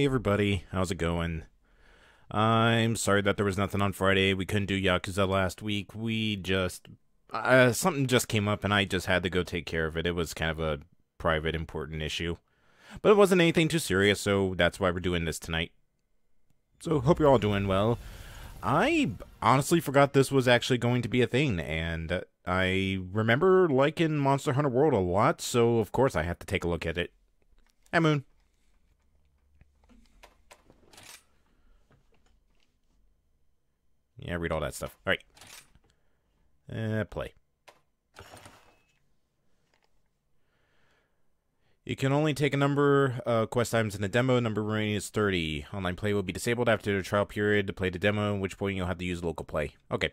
Hey everybody, how's it going? I'm sorry that there was nothing on Friday. We couldn't do Yakuza last week. We just uh, something just came up and I just had to go take care of it. It was kind of a private important issue. But it wasn't anything too serious, so that's why we're doing this tonight. So hope you're all doing well. I honestly forgot this was actually going to be a thing and I remember liking Monster Hunter World a lot, so of course I had to take a look at it. Hi Moon. Yeah, read all that stuff. All right. Uh, play. You can only take a number of uh, quest items in the demo. Number remaining is 30. Online play will be disabled after the trial period to play the demo, at which point you'll have to use local play. Okay.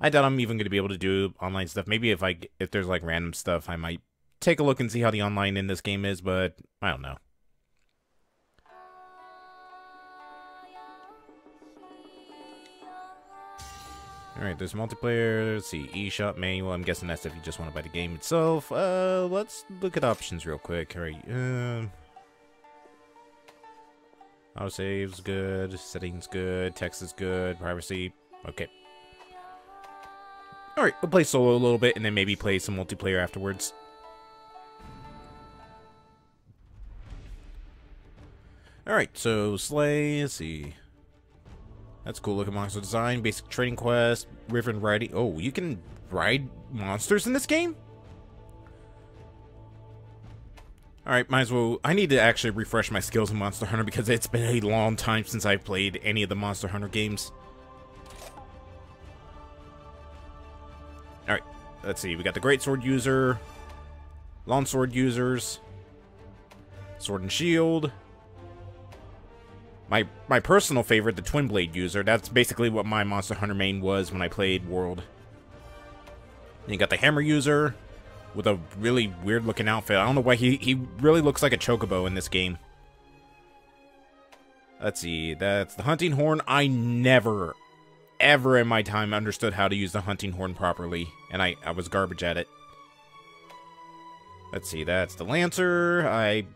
I doubt I'm even going to be able to do online stuff. Maybe if I if there's like random stuff, I might take a look and see how the online in this game is, but I don't know. Alright, there's multiplayer. Let's see, eShop manual. I'm guessing that's if you just want to buy the game itself. Uh, let's look at options real quick. Alright, um... Auto saves good, settings good, text is good, privacy, okay. Alright, we'll play solo a little bit and then maybe play some multiplayer afterwards. Alright, so Slay, let's see. That's cool looking monster design. Basic training quest. River and riding. Oh, you can ride monsters in this game? Alright, might as well... I need to actually refresh my skills in Monster Hunter because it's been a long time since I've played any of the Monster Hunter games. Alright, let's see. We got the Great Sword user, Long Sword users, Sword and Shield, my my personal favorite, the Twin Blade user. That's basically what my Monster Hunter main was when I played World. you got the Hammer user with a really weird looking outfit. I don't know why he, he really looks like a chocobo in this game. Let's see, that's the Hunting Horn. I never, ever in my time understood how to use the Hunting Horn properly, and I, I was garbage at it. Let's see, that's the Lancer. I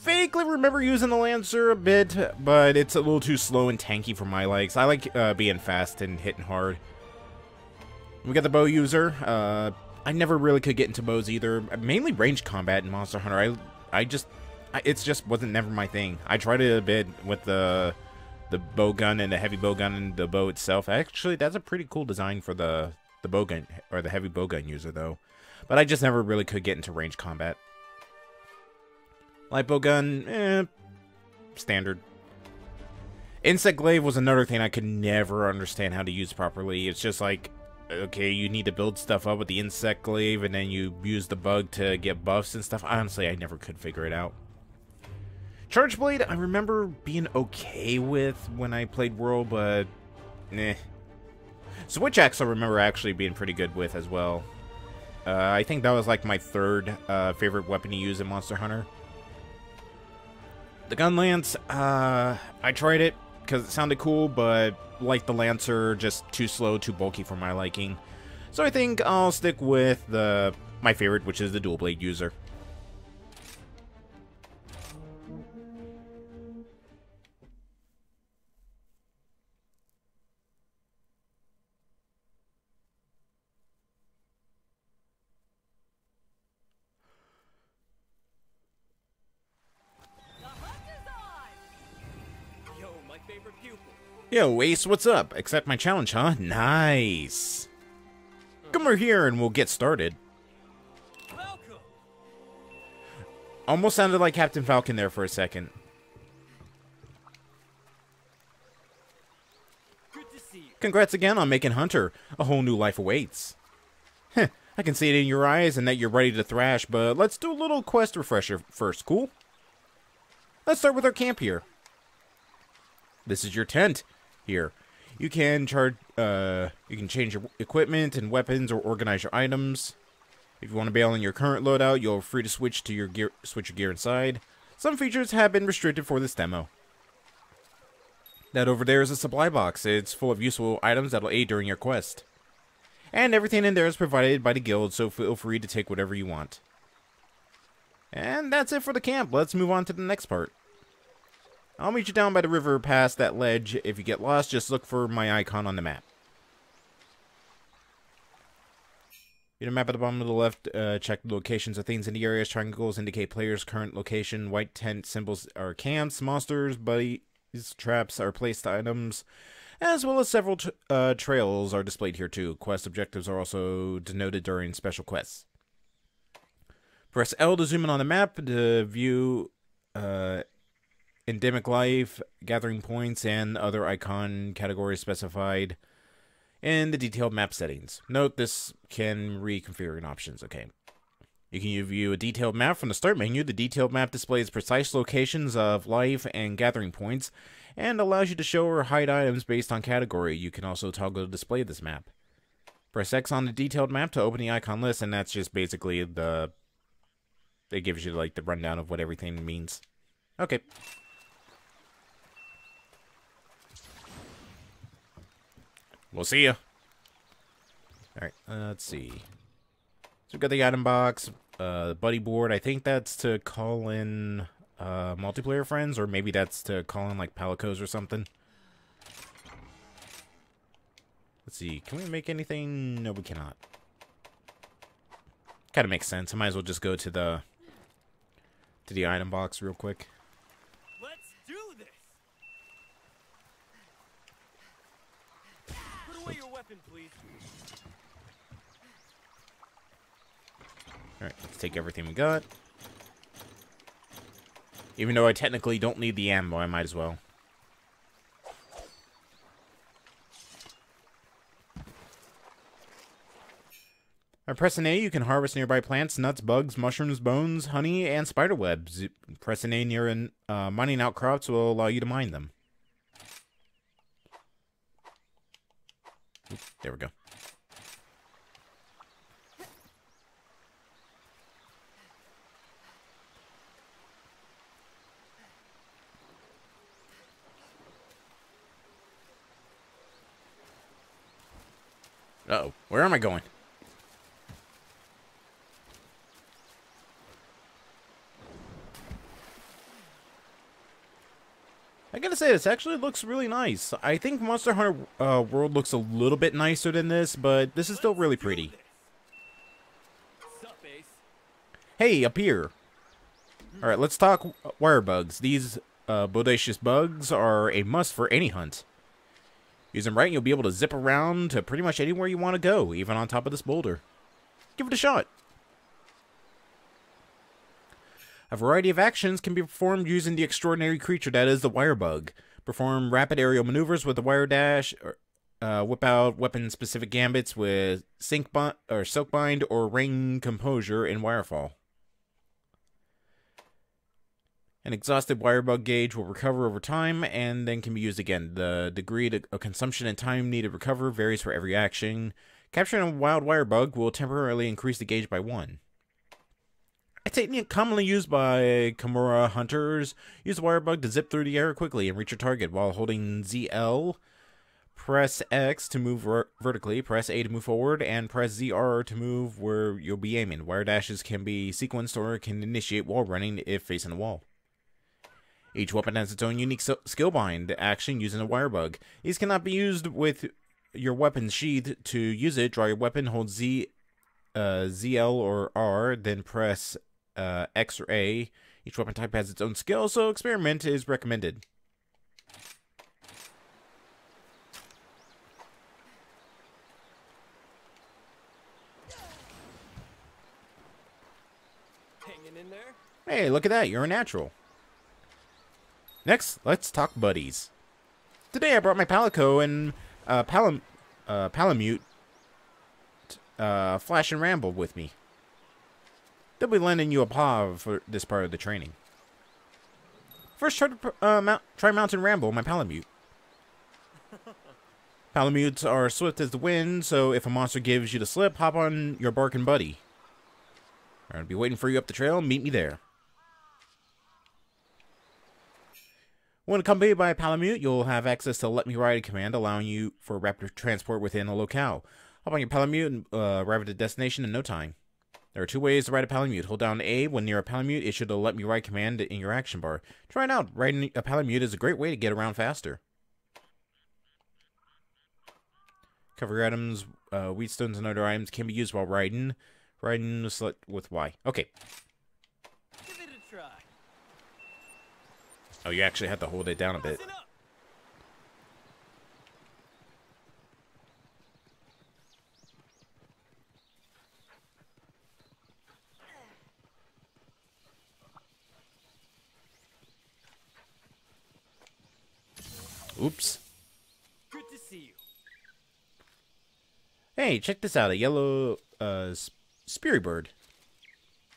vaguely remember using the Lancer a bit, but it's a little too slow and tanky for my likes. I like uh, being fast and hitting hard. We got the bow user. Uh, I never really could get into bows either. Mainly range combat in Monster Hunter. I, I just, I, it's just wasn't never my thing. I tried it a bit with the, the bow gun and the heavy bow gun and the bow itself. Actually, that's a pretty cool design for the, the bow gun or the heavy bow gun user though. But I just never really could get into range combat. Light Bowgun, eh, standard. Insect glaive was another thing I could never understand how to use properly. It's just like, okay, you need to build stuff up with the insect glaive, and then you use the bug to get buffs and stuff. Honestly, I never could figure it out. Charge Blade, I remember being okay with when I played World, but eh. Switch Axe I remember actually being pretty good with as well. Uh, I think that was like my third uh, favorite weapon to use in Monster Hunter. The gun lance, uh, I tried it because it sounded cool, but like the Lancer, just too slow, too bulky for my liking. So I think I'll stick with the my favorite, which is the dual blade user. Yo, Ace, what's up? Accept my challenge, huh? Nice. Come over here and we'll get started. Welcome. Almost sounded like Captain Falcon there for a second. Congrats again on making Hunter. A whole new life awaits. Heh, I can see it in your eyes and that you're ready to thrash, but let's do a little quest refresher first, cool? Let's start with our camp here. This is your tent here. You can charge, uh, you can change your equipment and weapons or organize your items. If you want to bail on your current loadout, you're free to switch to your gear, switch your gear inside. Some features have been restricted for this demo. That over there is a supply box. It's full of useful items that'll aid during your quest. And everything in there is provided by the guild, so feel free to take whatever you want. And that's it for the camp. Let's move on to the next part. I'll meet you down by the river past that ledge. If you get lost, just look for my icon on the map. In the map at the bottom of the left, uh, check the locations of things in the areas. Triangles indicate players' current location. White tent symbols are camps. Monsters, buddies, traps are placed items. As well as several uh, trails are displayed here too. Quest objectives are also denoted during special quests. Press L to zoom in on the map to view uh, endemic life, gathering points, and other icon categories specified in the detailed map settings. Note this can reconfigure options. Okay. You can view a detailed map from the start menu. The detailed map displays precise locations of life and gathering points and allows you to show or hide items based on category. You can also toggle the display this map. Press X on the detailed map to open the icon list, and that's just basically the... It gives you, like, the rundown of what everything means. Okay. We'll see you. Alright, uh, let's see. So we've got the item box, uh, buddy board. I think that's to call in uh, multiplayer friends, or maybe that's to call in like palicos or something. Let's see. Can we make anything? No, we cannot. Kind of makes sense. I might as well just go to the to the item box real quick. Alright, let's take everything we got. Even though I technically don't need the ammo, I might as well. By pressing A, you can harvest nearby plants, nuts, bugs, mushrooms, bones, honey, and spider webs. Pressing A near an, uh, mining outcrops will allow you to mine them. There we go. Uh oh Where am I going? I gotta say, this actually looks really nice. I think Monster Hunter uh, World looks a little bit nicer than this, but this is still really pretty. Hey, up here. Alright, let's talk wire bugs. These uh, bodacious bugs are a must for any hunt. Use them right, and you'll be able to zip around to pretty much anywhere you want to go, even on top of this boulder. Give it a shot. A variety of actions can be performed using the extraordinary creature that is the wire bug. Perform rapid aerial maneuvers with the wire dash, or, uh, whip out weapon-specific gambits with bind or silk bind or ring composure in wirefall. An exhausted wirebug gauge will recover over time and then can be used again. The degree of consumption and time needed to recover varies for every action. Capturing a wild wirebug will temporarily increase the gauge by one. A technique commonly used by Kamura hunters. Use the wire bug to zip through the air quickly and reach your target while holding ZL. Press X to move ver vertically, press A to move forward, and press ZR to move where you'll be aiming. Wire dashes can be sequenced or can initiate while running if facing a wall. Each weapon has its own unique skill bind action using a wire bug. These cannot be used with your weapon sheath. To use it, draw your weapon, hold Z, uh, ZL or R, then press uh, X or A. Each weapon type has its own skill, so experiment is recommended. Hanging in there? Hey, look at that. You're a natural. Next, let's talk buddies. Today I brought my Palico and uh, Palam uh, Palamute uh, Flash and Ramble with me. They'll be lending you a paw for this part of the training. First, try, to, uh, mount, try Mountain Ramble, my Palamute. Palamutes are swift as the wind, so if a monster gives you the slip, hop on your barking buddy. I'll be waiting for you up the trail. Meet me there. When accompanied by a Palamute, you'll have access to Let Me Ride a command, allowing you for rapid transport within a locale. Hop on your Palamute and uh, arrive at a destination in no time. There are two ways to ride a Palamute. Hold down A when near a Palamute. It should let me ride command in your action bar. Try it out. Riding a Palamute is a great way to get around faster. Cover items, uh, whetstones, and other items can be used while riding. Riding with Y. Okay. Give it a try. Oh, you actually have to hold it down a bit. Oops. Good to see you. Hey, check this out. A yellow uh, Bird.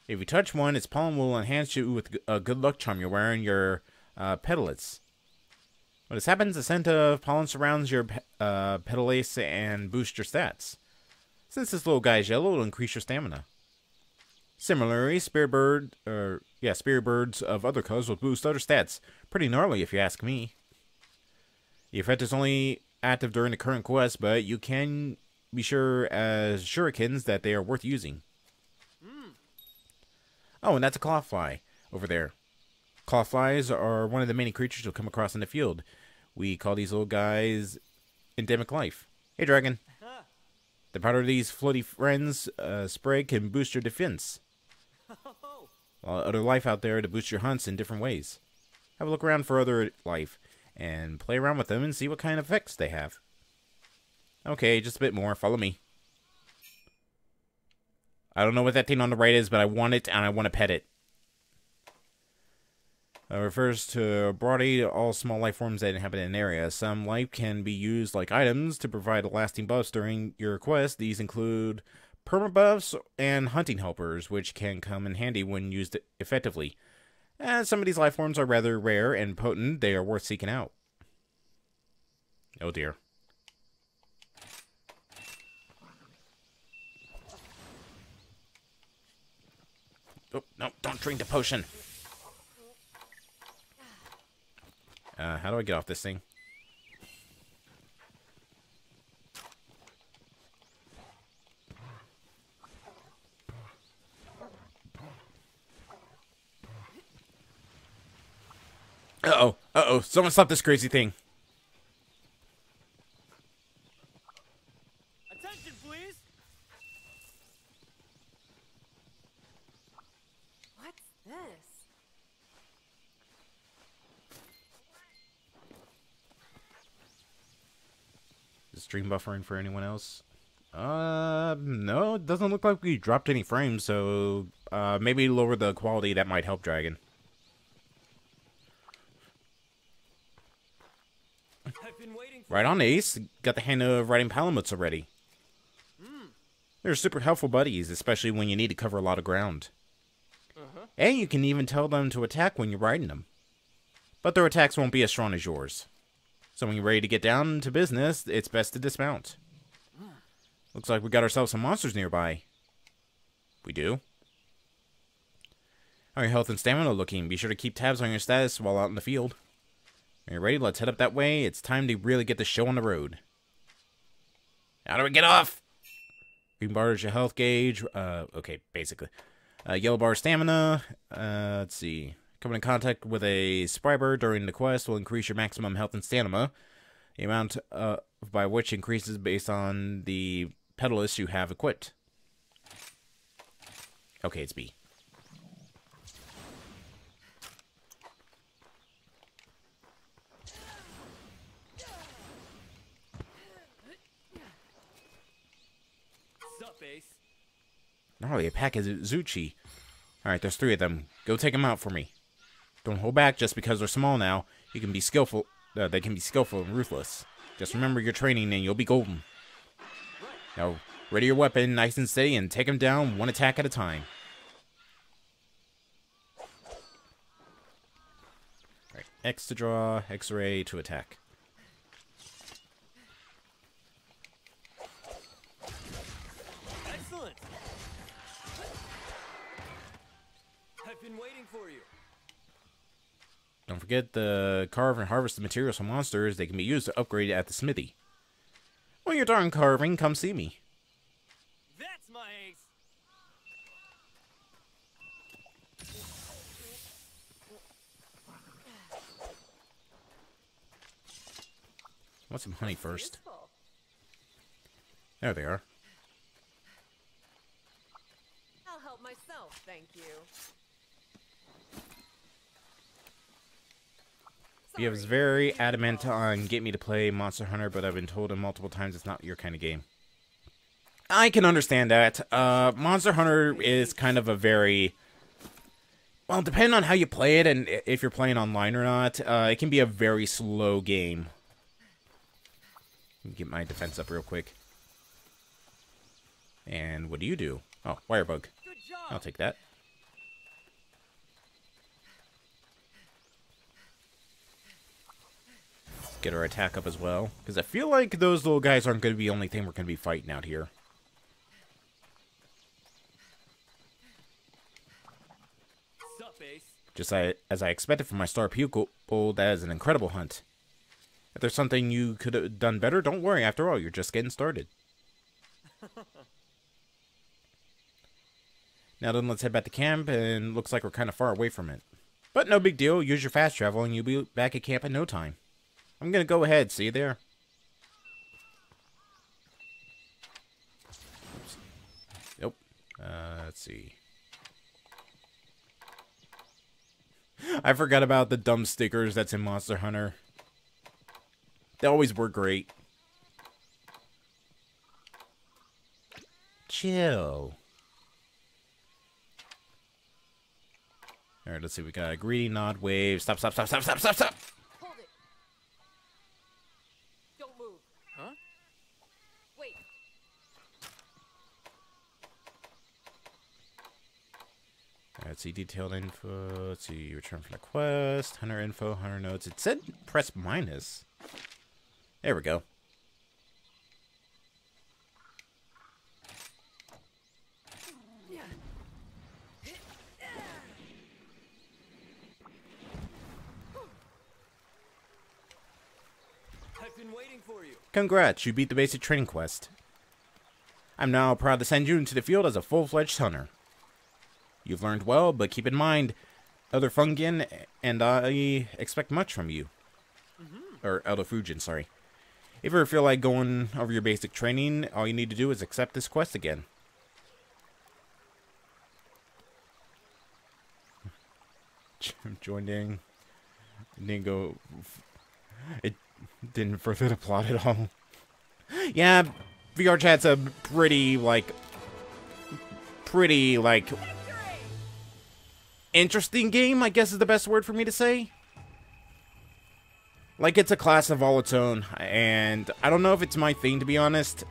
If you touch one, its pollen will enhance you with a good luck charm you're wearing your uh, pedalets. When this happens, the scent of pollen surrounds your pe- uh, Petalaces and boosts your stats. Since this little guy is yellow, it'll increase your stamina. Similarly, Spiribird, or yeah, Spiribirds of other colors will boost other stats. Pretty gnarly, if you ask me. The effect is only active during the current quest, but you can be sure as shurikens that they are worth using. Oh, and that's a clawfly over there. Clawflies are one of the many creatures you'll come across in the field. We call these little guys endemic life. Hey, dragon. The powder of these floaty friends uh, spray can boost your defense. While other life out there to boost your hunts in different ways. Have a look around for other life and play around with them and see what kind of effects they have. Okay, just a bit more. Follow me. I don't know what that thing on the right is, but I want it and I want to pet it. Uh, refers to broadly all small life forms that inhabit an area. Some life can be used like items to provide a lasting buffs during your quest. These include permabuffs and hunting helpers, which can come in handy when used effectively. As some of these life forms are rather rare and potent, they are worth seeking out. Oh dear. Oh, no, don't drink the potion. Uh, how do I get off this thing? Uh-oh. Uh-oh. Someone stop this crazy thing. attention, please. What's this? Is stream buffering for anyone else? Uh, no, it doesn't look like we dropped any frames, so uh, maybe lower the quality. That might help Dragon. I've been waiting Right on, Ace. Got the hang of riding Palamutes already. They're super helpful buddies, especially when you need to cover a lot of ground. And you can even tell them to attack when you're riding them. But their attacks won't be as strong as yours. So when you're ready to get down to business, it's best to dismount. Looks like we got ourselves some monsters nearby. We do. How are your health and stamina looking? Be sure to keep tabs on your status while out in the field. Are you ready? Let's head up that way. It's time to really get the show on the road. How do we get off? Green bar is your health gauge. Uh, okay, basically. Uh, yellow bar stamina. Uh, let's see. Coming in contact with a Spiribird during the quest will increase your maximum health and stamina. The amount uh, by which increases based on the Petalace you have equipped. Okay, it's B. Gnarly, a pack of Izuchi. Alright, there's three of them. Go take them out for me. Don't hold back just because they're small now. You can be skillful. Uh, they can be skillful and ruthless. Just remember your training and you'll be golden. Now, ready your weapon nice and steady and take them down one attack at a time. Alright, X to draw, X-ray to attack. Don't forget to carve and harvest the materials from monsters. They can be used to upgrade at the smithy. When you're done carving, come see me. That's my ace. Want some honey first. There they are. I'll help myself, thank you. He was very adamant on get me to play Monster Hunter, but I've been told him multiple times it's not your kind of game. I can understand that. Uh, Monster Hunter is kind of a very well, depending on how you play it and if you're playing online or not, uh, it can be a very slow game. Get my defense up real quick. And what do you do? Oh, wire bug. I'll take that. Get our attack up as well. Because I feel like those little guys aren't going to be the only thing we're going to be fighting out here. Just I, as I expected from my star pupil, that is an incredible hunt. If there's something you could have done better, don't worry. After all, you're just getting started. now then, let's head back to camp, and looks like we're kind of far away from it. But no big deal. Use your fast travel, and you'll be back at camp in no time. I'm gonna go ahead. See there. Nope. Uh, let's see. I forgot about the dumb stickers that's in Monster Hunter. They always were great. Chill. Alright, let's see. We got a greedy nod wave. Stop, stop, stop, stop, stop, stop, stop! Hold it. Don't move. Huh? Wait. Alright, let's see. Detailed info. Let's see. Return from the quest. Hunter info, hunter notes. It said press minus. There we go. I've been waiting for you. Congrats, you beat the basic training quest. I'm now proud to send you into the field as a full-fledged hunter. You've learned well, but keep in mind, Elder Fungin and I expect much from you. Mm-hmm. Or Elder Fujin, sorry. If you ever feel like going over your basic training, all you need to do is accept this quest again. Joined in. Didn't go. It didn't further the plot at all. Yeah, VR chat's a pretty like pretty like interesting game, I guess is the best word for me to say. Like it's a class of all its own, and I don't know if it's my thing to be honest.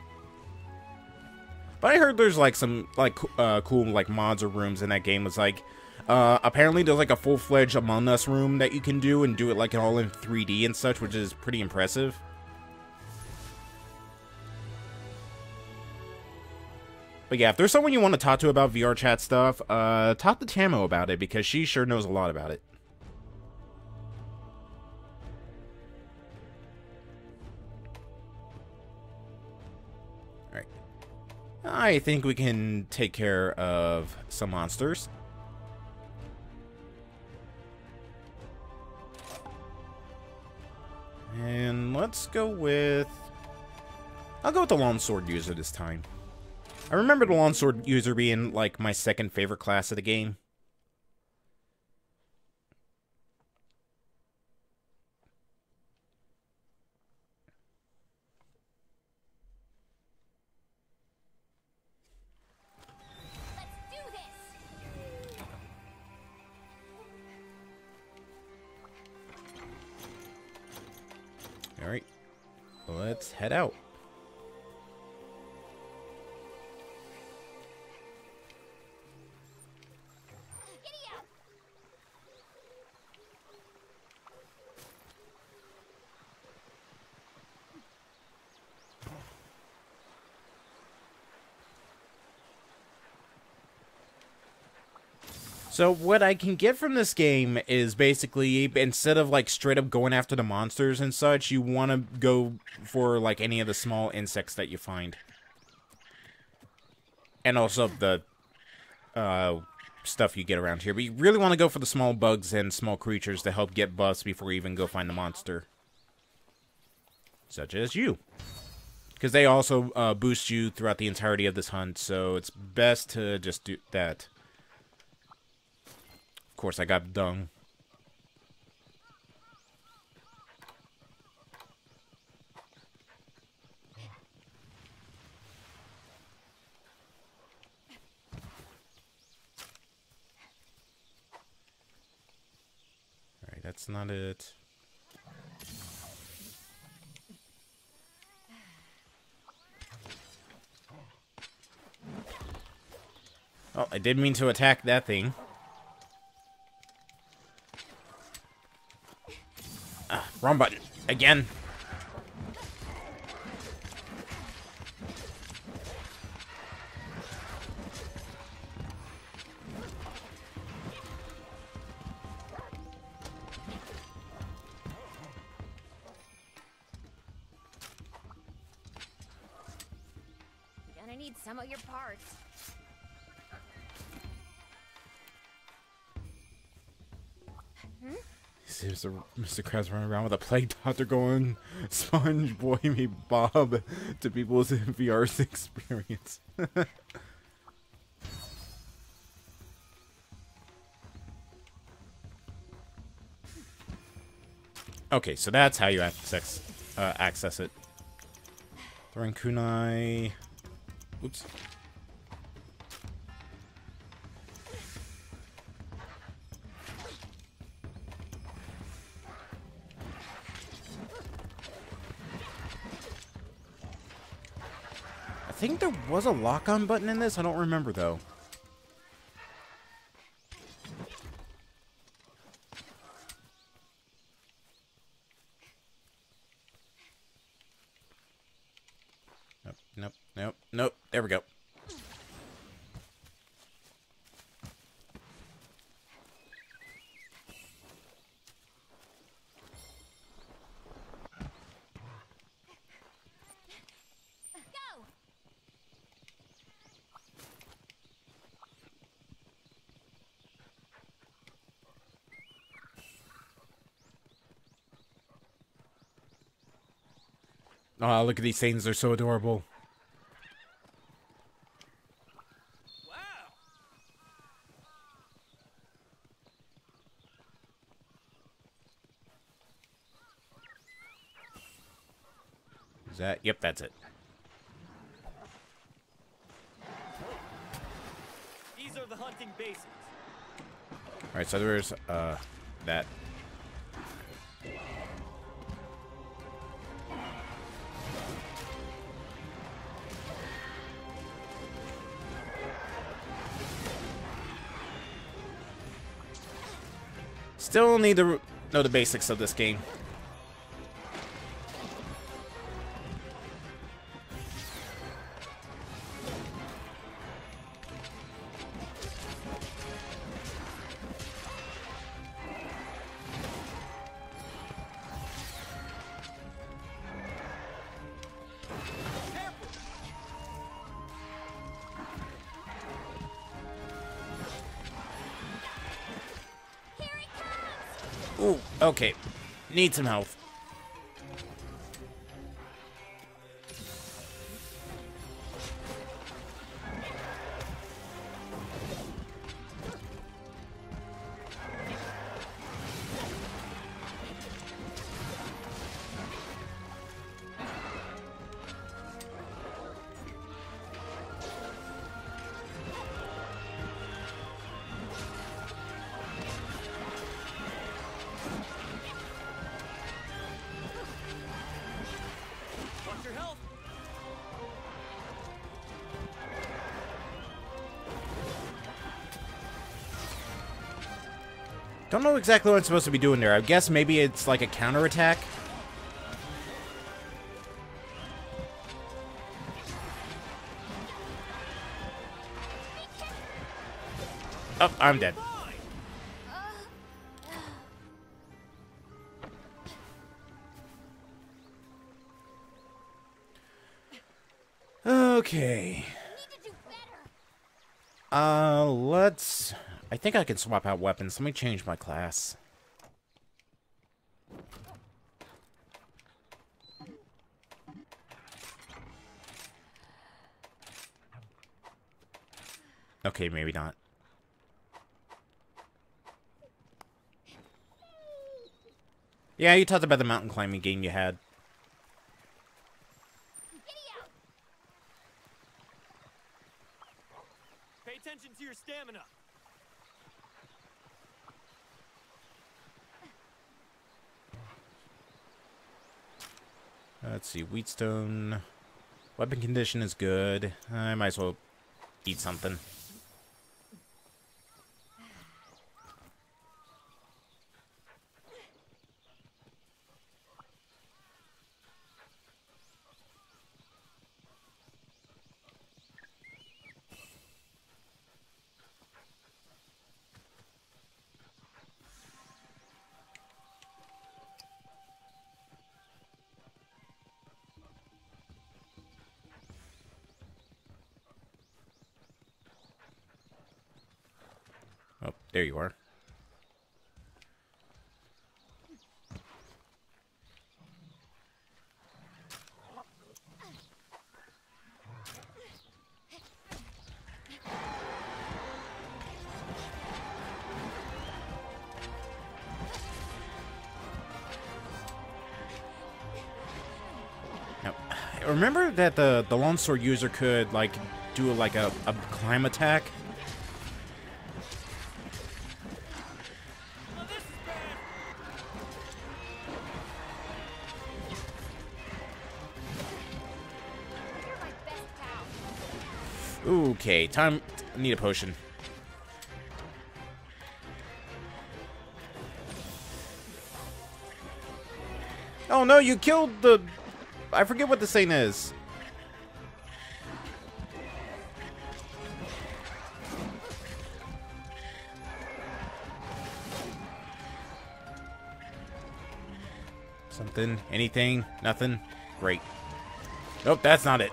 But I heard there's like some like uh, cool like mods or rooms in that game. It's like uh, apparently there's like a full fledged Among Us room that you can do and do it like all in 3D and such, which is pretty impressive. But yeah, if there's someone you want to talk to about VR chat stuff, uh, talk to Tamo about it because she sure knows a lot about it. Alright. I think we can take care of some monsters. And let's go with... I'll go with the longsword user this time. I remember the longsword user being like my second favorite class of the game. Let's do this! All right, let's head out. So what I can get from this game is basically instead of like straight up going after the monsters and such, you want to go for like any of the small insects that you find. And also the uh stuff you get around here. But you really want to go for the small bugs and small creatures to help get buffs before you even go find the monster. such as you. Because they also uh, boost you throughout the entirety of this hunt, so it's best to just do that. Of course, I got dung. Alright, that's not it. Oh, I did mean to attack that thing. Wrong button. Again. Mr. Krabs running around with a plague doctor going sponge boy me Bob to people's VR experience. okay, so that's how you access uh, access it. Throwing kunai. Oops. Was a lock-on button in this. I don't remember though. Nope, nope, nope, nope. There we go. Go! Oh, look at these things. They're so adorable. Wow. Is that? Yep, that's it. These are the hunting basics. All right, so there's uh that. Still need to know the basics of this game. Ooh, okay. Need some health. Don't know exactly what I'm supposed to be doing there. I guess maybe it's like a counterattack. Oh, I'm dead. Okay. think I can swap out weapons. Let me change my class. Okay, maybe not. Yeah, you talked about the mountain climbing game you had. See, Whetstone. Weapon condition is good. I might as well eat something. That the the long sword user could like do like a, a climb attack. Okay, time. Need a potion. Oh no, you killed the. I forget what the thing is. Something? Anything? Nothing? Great. Nope, that's not it.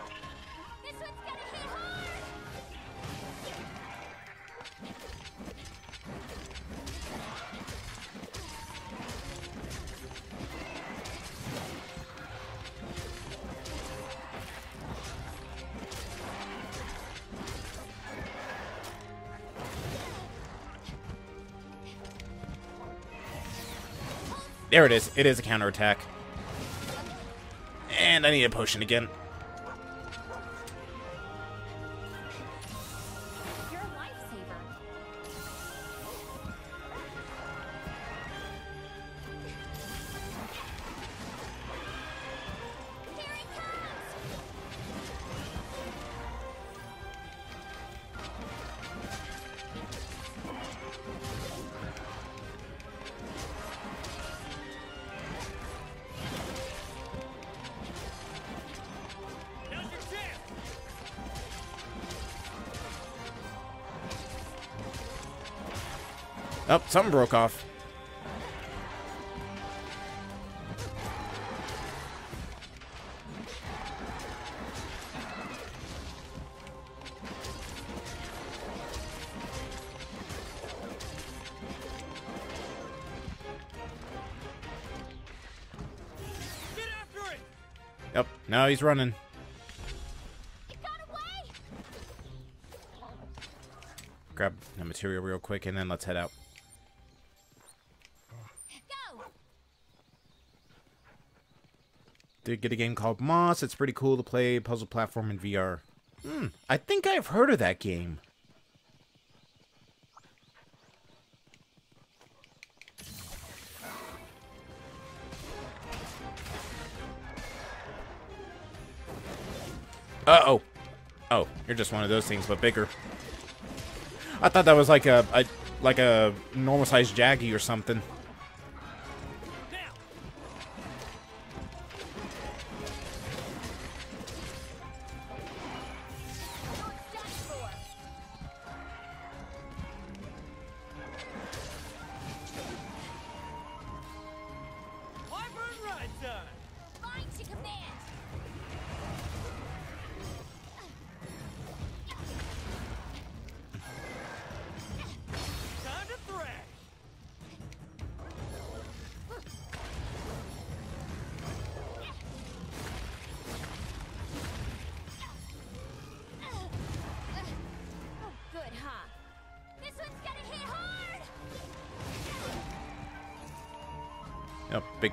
There it is. It is a counterattack. And I need a potion again. Oh, something broke off. Yep, now he's running. Grab the material real quick and then let's head out. Did get a game called Moss. It's pretty cool to play puzzle platform in VR. Hmm, I think I've heard of that game. Uh-oh. Oh, you're just one of those things, but bigger. I thought that was like a, a like a normal sized Jaggy or something.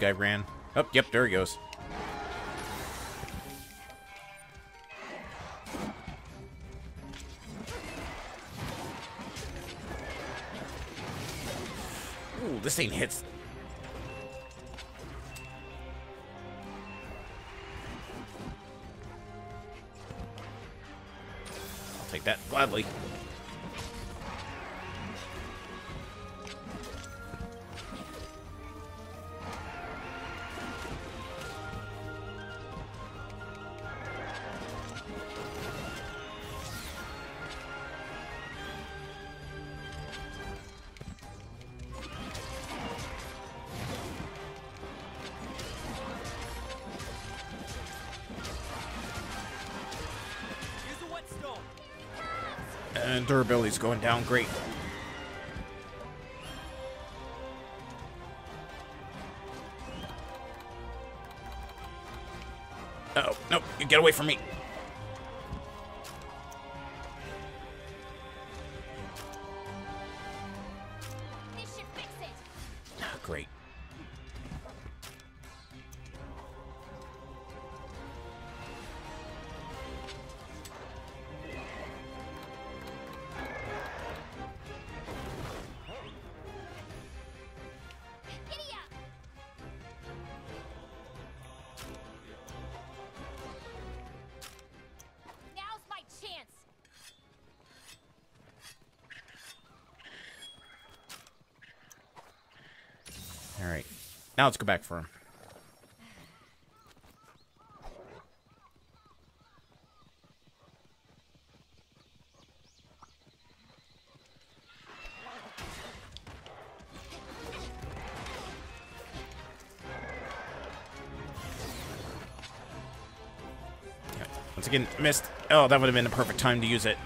Guy ran. Oh, yep, there he goes. Ooh, this thing hits. Durability's going down great. Oh, no, you get away from me. This should fix it. Ah, Great. All right. Now let's go back for him. Once again, missed. Oh, that would have been the perfect time to use it.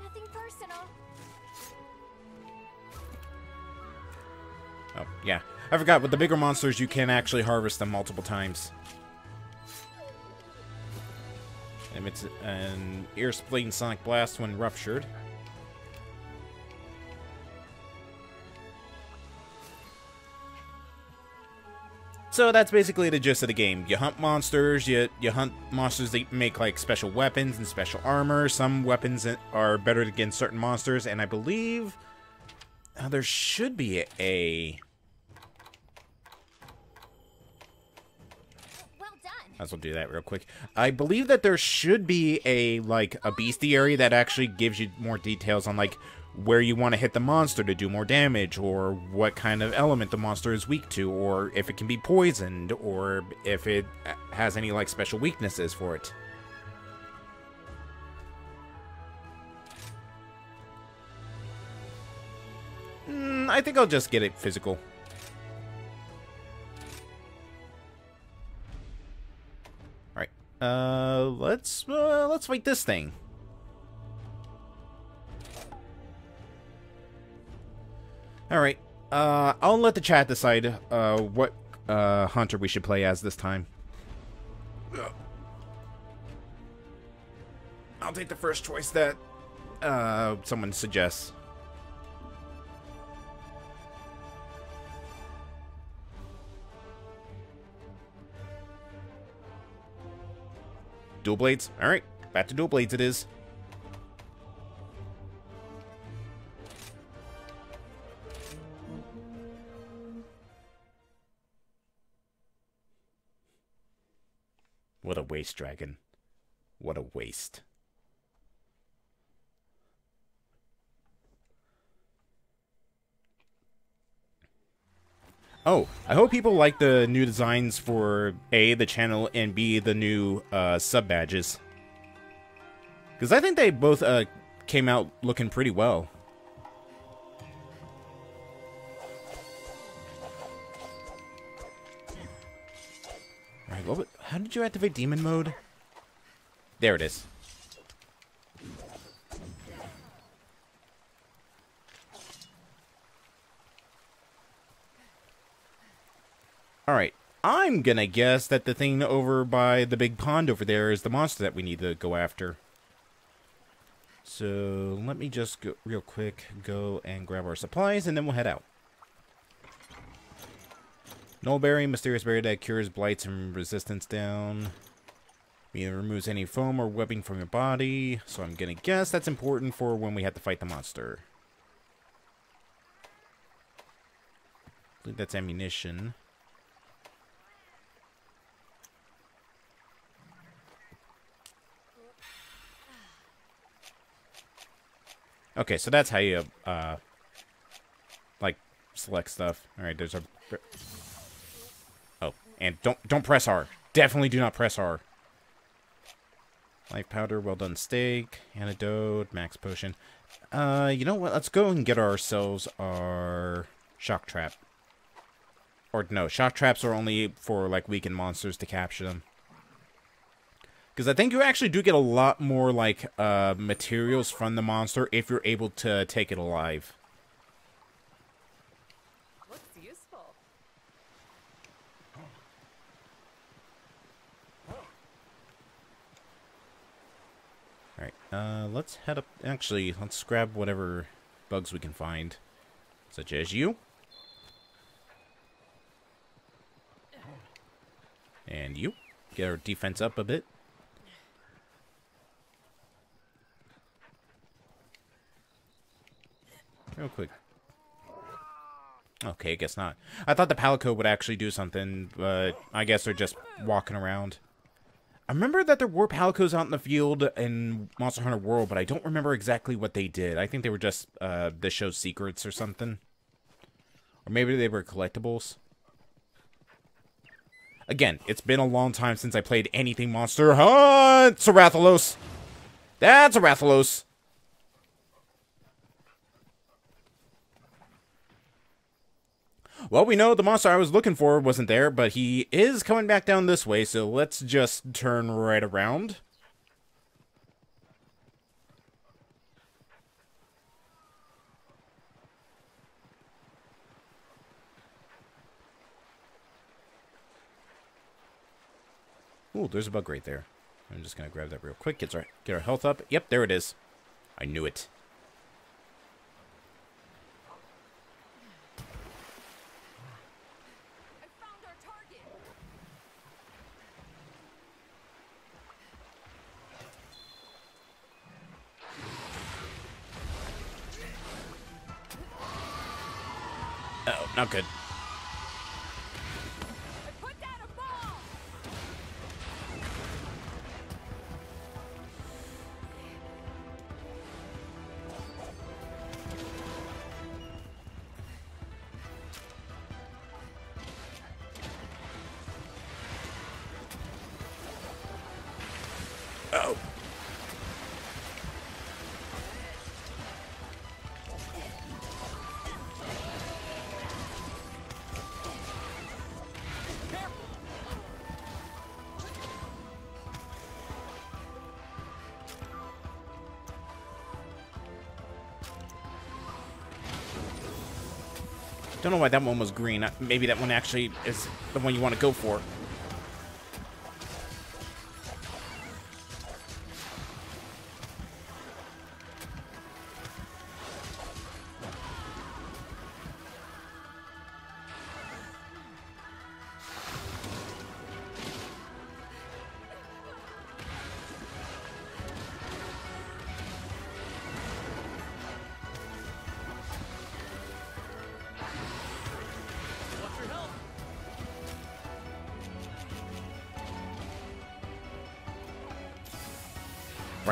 Nothing personal. Oh, yeah. I forgot, with the bigger monsters, you can actually harvest them multiple times. It's an ear splitting sonic blast when ruptured. So that's basically the gist of the game. You hunt monsters, you you hunt monsters that make like special weapons and special armor. Some weapons are better against certain monsters, and I believe uh, there should be a Well done. Might as do that real quick. I believe that there should be a like a bestiary that actually gives you more details on like where you want to hit the monster to do more damage, or what kind of element the monster is weak to, or if it can be poisoned, or if it has any like special weaknesses for it. Mm, I think I'll just get it physical. Uh let's uh, let's fight this thing. Alright. Uh I'll let the chat decide uh what uh hunter we should play as this time. I'll take the first choice that uh someone suggests. Dual blades. All right, back to dual blades. It is. What a waste, dragon. What a waste. Oh, I hope people like the new designs for A, the channel, and B, the new uh, sub badges. Because I think they both uh, came out looking pretty well. Alright, how did you activate demon mode? There it is. Alright, I'm gonna guess that the thing over by the big pond over there is the monster that we need to go after. So let me just go real quick, go and grab our supplies, and then we'll head out. Nullberry, mysterious berry that cures blights and resistance down. Meaning removes any foam or webbing from your body. So I'm gonna guess that's important for when we have to fight the monster. I believe that's ammunition. Okay, so that's how you, uh, like, select stuff. Alright, there's a... Oh, and don't don't press R. Definitely do not press R. Life powder, well done steak, antidote, max potion. Uh, you know what? Let's go and get ourselves our shock trap. Or no, shock traps are only for like weakened monsters to capture them. Because I think you actually do get a lot more like uh, materials from the monster if you're able to take it alive. Looks useful. Alright, uh, let's head up. Actually, let's grab whatever bugs we can find. Such as you. And you. Get our defense up a bit. Real quick. Okay, I guess not. I thought the Palico would actually do something, but I guess they're just walking around. I remember that there were Palicos out in the field in Monster Hunter World, but I don't remember exactly what they did. I think they were just uh, the show's secrets or something. Or maybe they were collectibles. Again, it's been a long time since I played anything Monster Hunt! It's a Rathalos! That's a Well, we know the monster I was looking for wasn't there, but he is coming back down this way, so let's just turn right around. Ooh, there's a bug right there. I'm just gonna grab that real quick. Get our get our health up. Yep, there it is. I knew it. Not good. Don't know why that one was green. Maybe that one actually is the one you want to go for.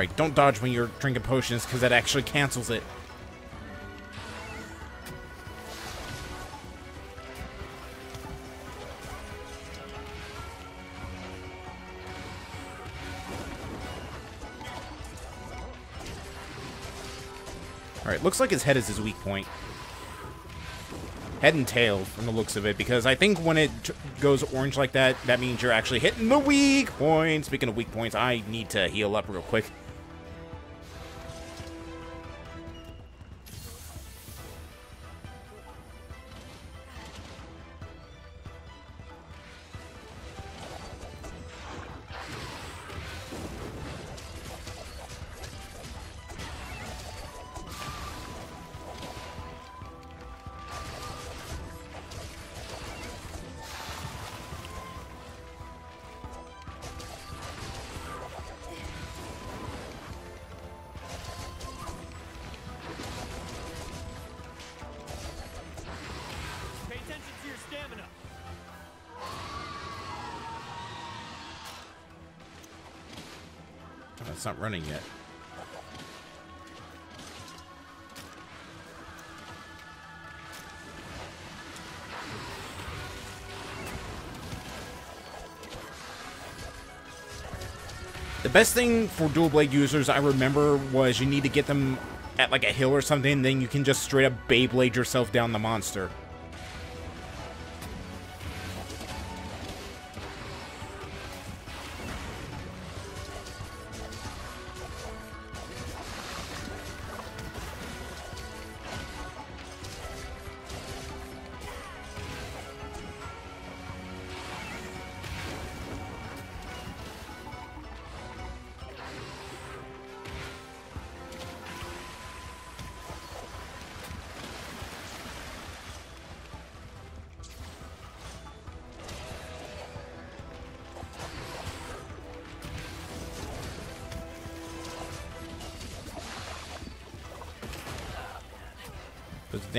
Right, don't dodge when you're drinking potions because that actually cancels it. Alright, looks like his head is his weak point. Head and tail, from the looks of it, because I think when it goes orange like that, that means you're actually hitting the weak point. Speaking of weak points, I need to heal up real quick. It's not running yet. The best thing for dual blade users I remember was you need to get them at like a hill or something, then you can just straight up Beyblade yourself down the monster.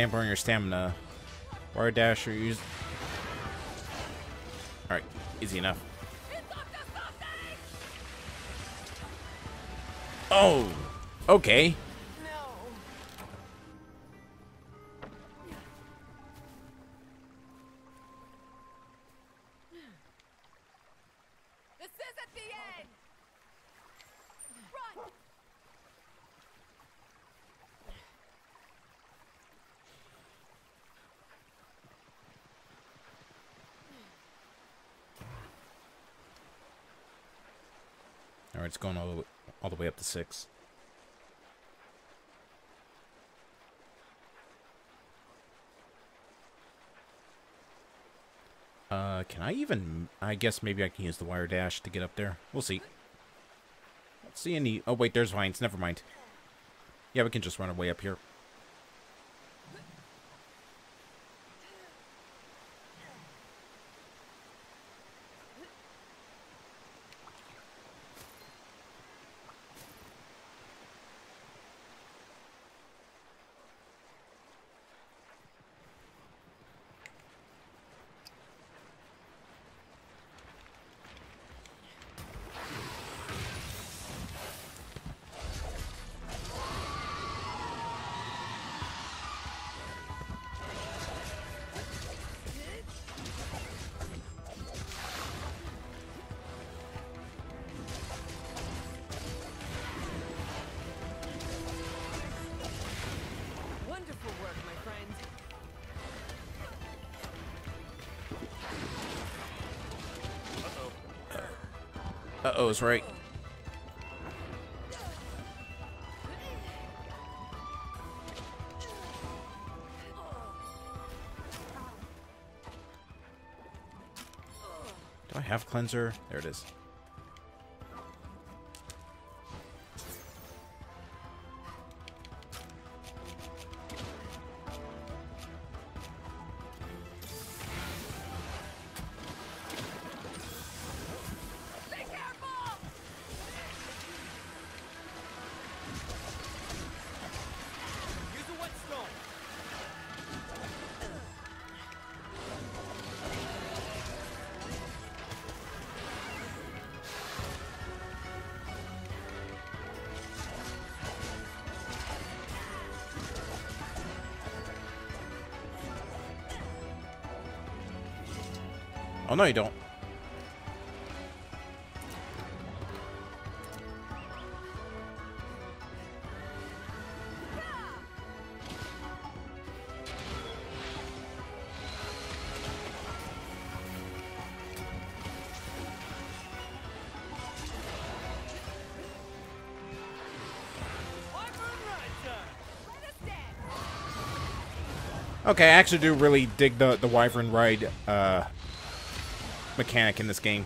Damper on your stamina. Wire dash or use. Alright, easy enough. Oh! Okay. Six. Uh, can I even... I guess maybe I can use the wire dash to get up there. We'll see. Let's see any... Oh, wait, there's vines. Never mind. Yeah, we can just run away up here. Uh-oh, right. Do I have cleanser? There it is. Oh, no you don't. Okay, I actually do really dig the, the Wyvern Ride uh, mechanic in this game.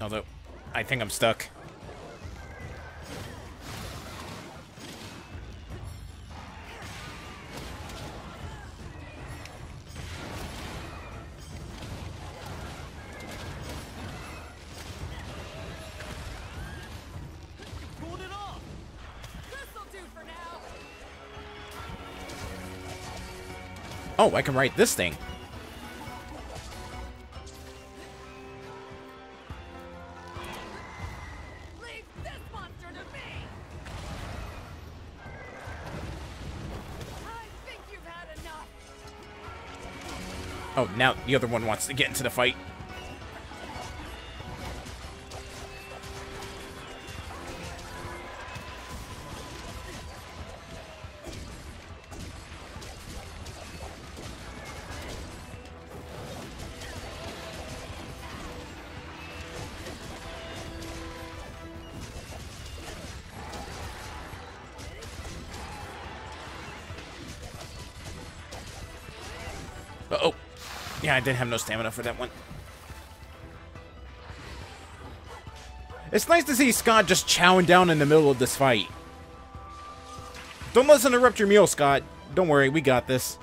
Although, I think I'm stuck. Oh, I can write this thing. Leave this monster to me. I think you've had enough. Oh, now the other one wants to get into the fight. Yeah, I did have no stamina for that one. It's nice to see Scott just chowing down in the middle of this fight. Don't let us interrupt your meal, Scott. Don't worry, we got this.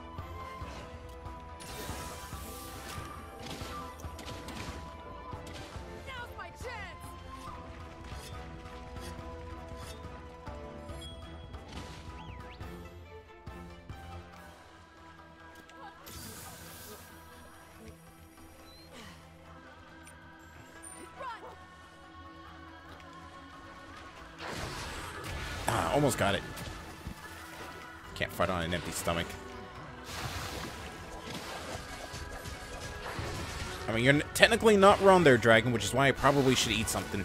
Empty stomach. I mean, you're technically not wrong there, Dragon, which is why I probably should eat something.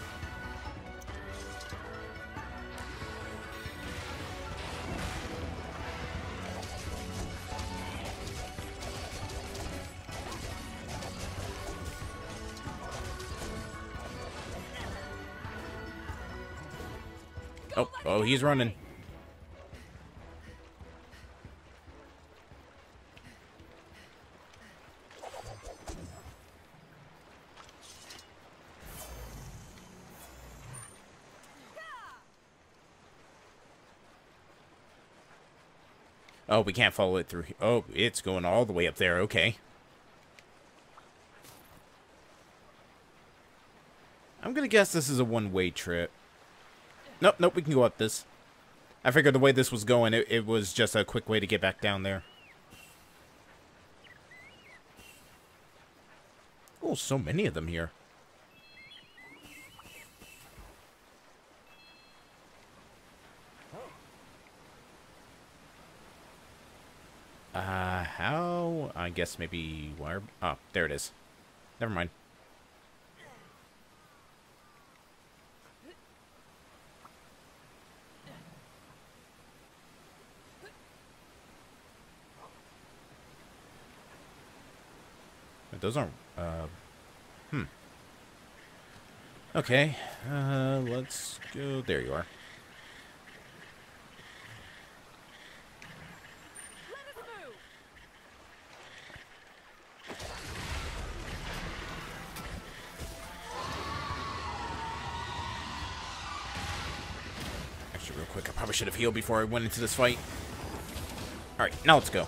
Oh, oh, he's running. Oh, we can't follow it through. Oh, it's going all the way up there. Okay. I'm gonna guess this is a one-way trip. Nope, nope, we can go up this. I figured the way this was going, it, it was just a quick way to get back down there. Oh, so many of them here. Uh, how? I guess maybe wire. Oh, there it is. Never mind. Those aren't. Uh, hmm. Okay. Uh, let's go. There you are. Should have healed before I went into this fight. Alright, now let's go.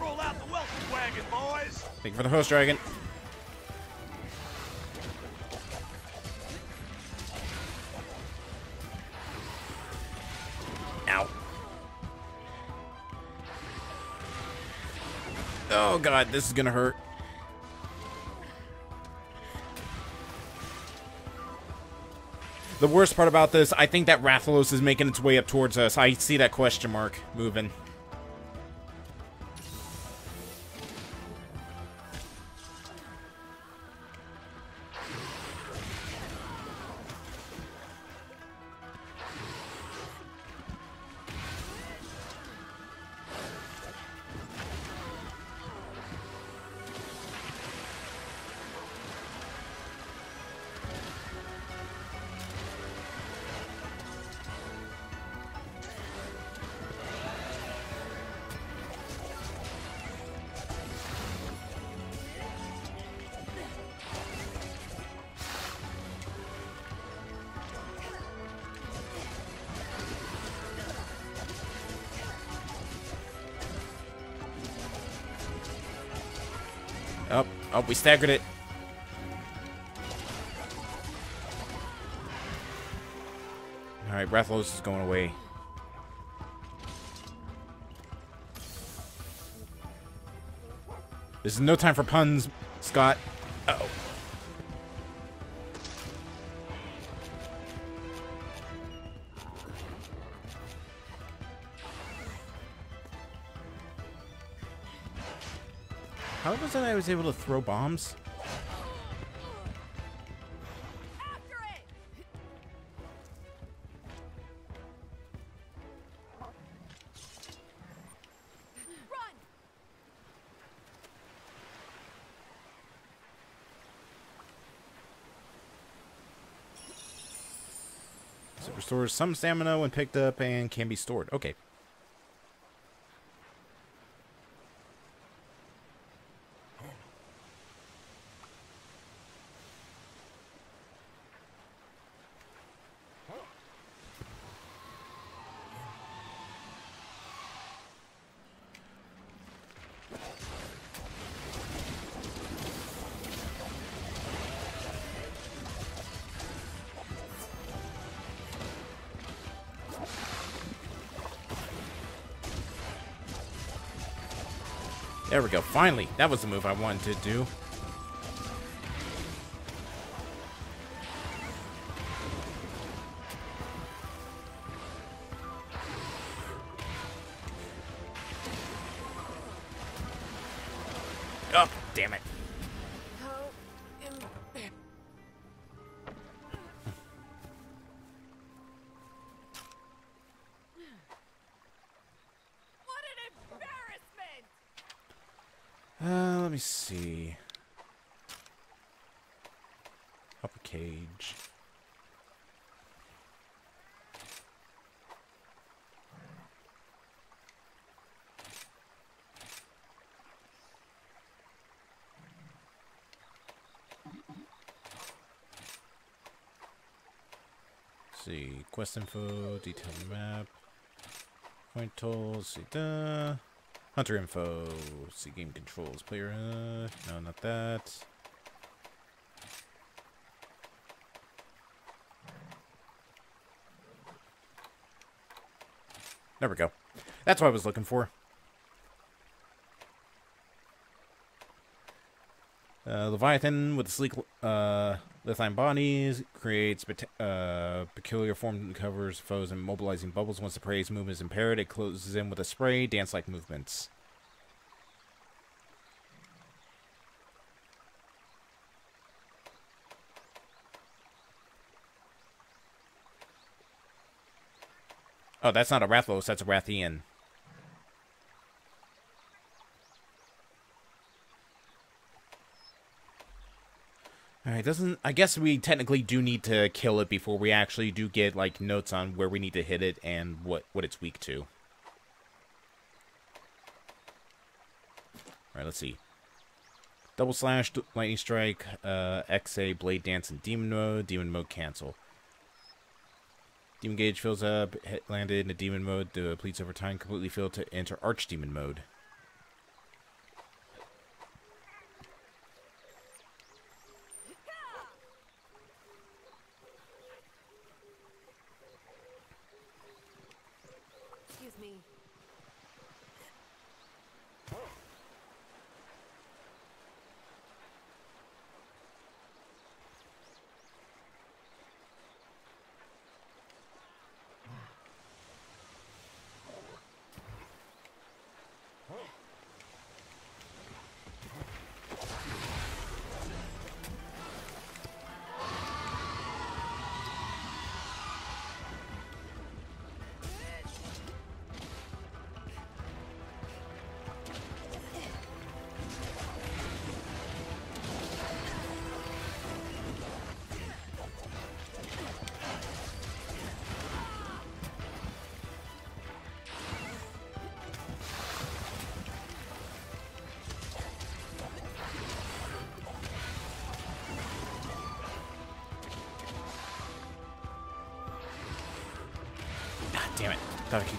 Roll out the welcome wagon, boys. Thank you for the host, Dragon. God, this is gonna hurt. The worst part about this, I think that Rathalos is making its way up towards us. I see that question mark moving. Oh, we staggered it. Alright, Rathalos is going away. This is no time for puns, Scott. Was it I was able to throw bombs? So restores some stamina when picked up and can be stored. Okay. There we go. Finally, that was the move I wanted to do. Quest info, detailed map, point tools, see, duh. Hunter info. See game controls. Player. Uh, no, not that. There we go. That's what I was looking for. Uh, Leviathan with the sleek uh, lithium bodies creates uh, peculiar form covers foes and mobilizing bubbles. Once the prey's movement is impaired, it closes in with a spray, dance-like movements. Oh, that's not a Rathalos, that's a Rathian. Alright, doesn't I guess we technically do need to kill it before we actually do get like notes on where we need to hit it and what what it's weak to. Alright, let's see. Double slash, lightning strike, uh, XA, blade dance, and demon mode. Demon mode cancel. Demon gauge fills up, hit landed in a demon mode, depletes over time, completely filled to enter archdemon mode.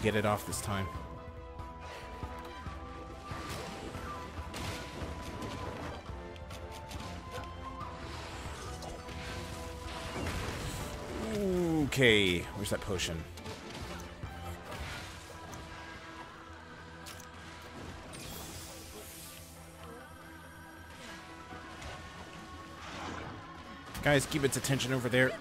get it off this time. Okay, where's that potion? Guys, keep its attention over there.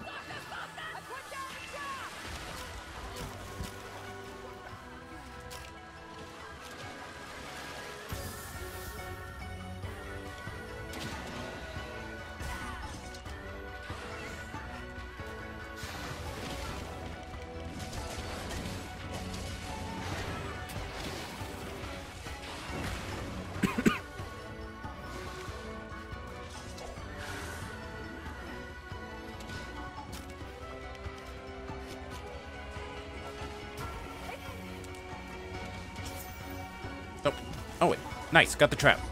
Nice, got the trap.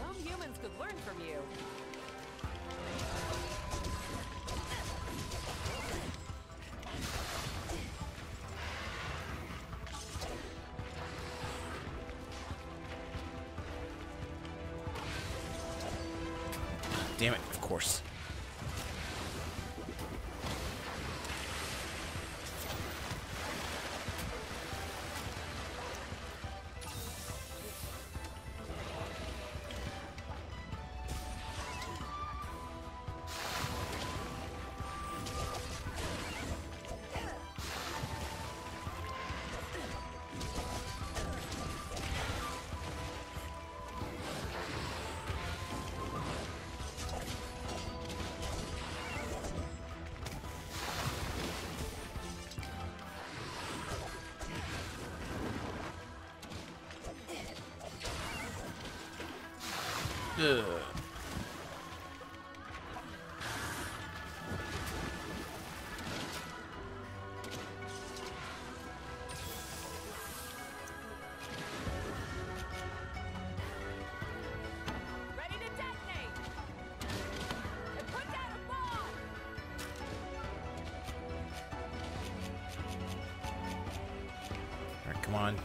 Come on.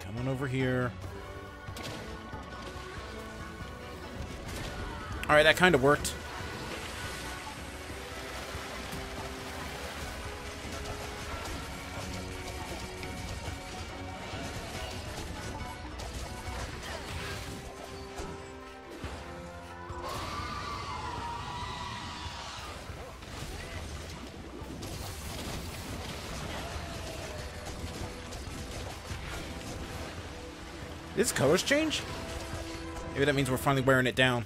Come on over here. Alright, that kind of worked. Did its colors change? Maybe that means we're finally wearing it down.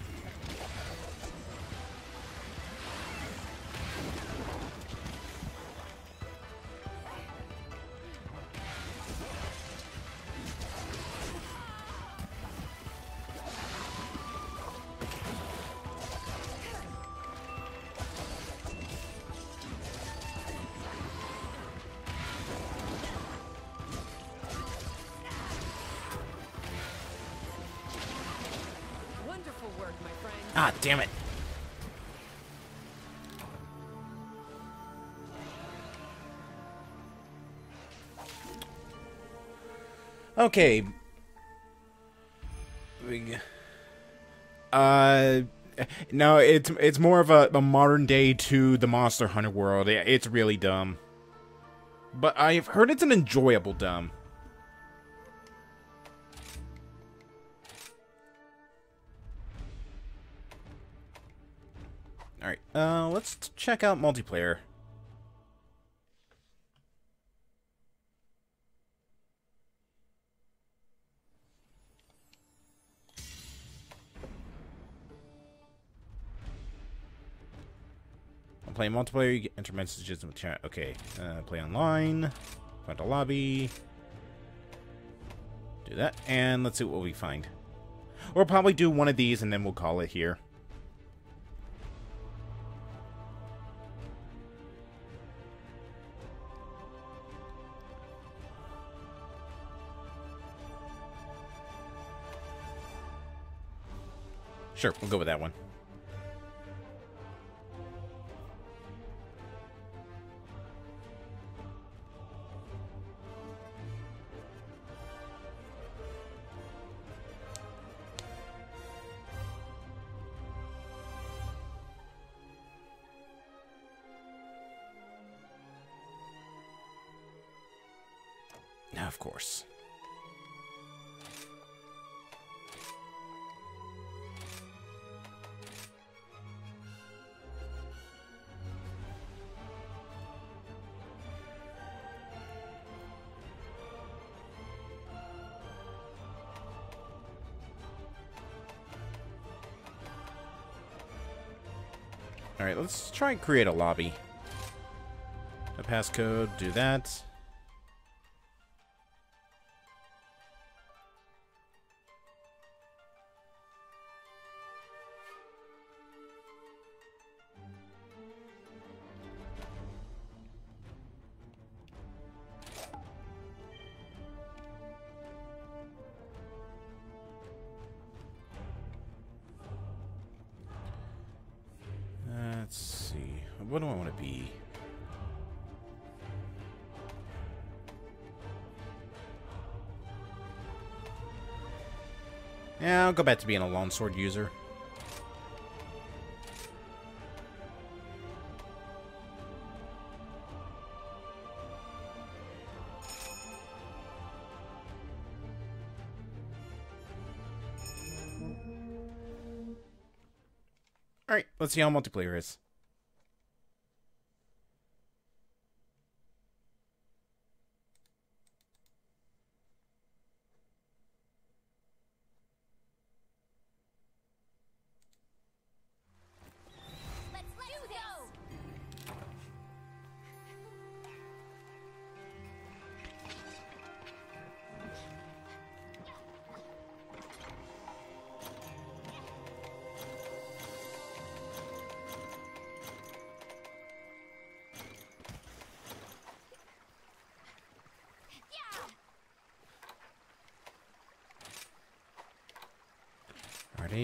Okay. Uh, no, it's it's more of a, a modern day to the Monster Hunter world. It's really dumb, but I've heard it's an enjoyable dumb. All right, uh, let's check out multiplayer. Multiplayer. You get enter messages the chat. Okay, uh, play online. Find a lobby. Do that, and let's see what we find. We'll probably do one of these, and then we'll call it here. Sure, we'll go with that one. Try and create a lobby. A passcode, do that. Yeah, I'll go back to being a longsword user. Alright, let's see how multiplayer is.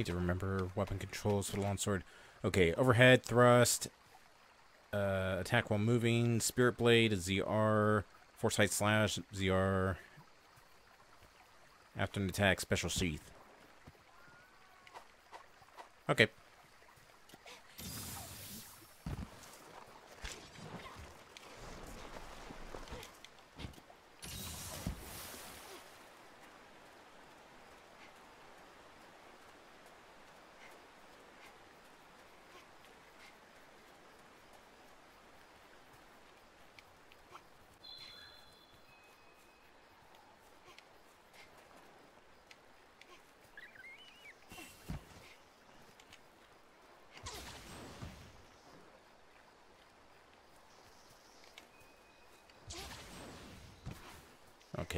Need to remember weapon controls for the longsword. Okay, overhead, thrust, uh, attack while moving, spirit blade, ZR, foresight slash, ZR, after an attack, special sheath. Okay.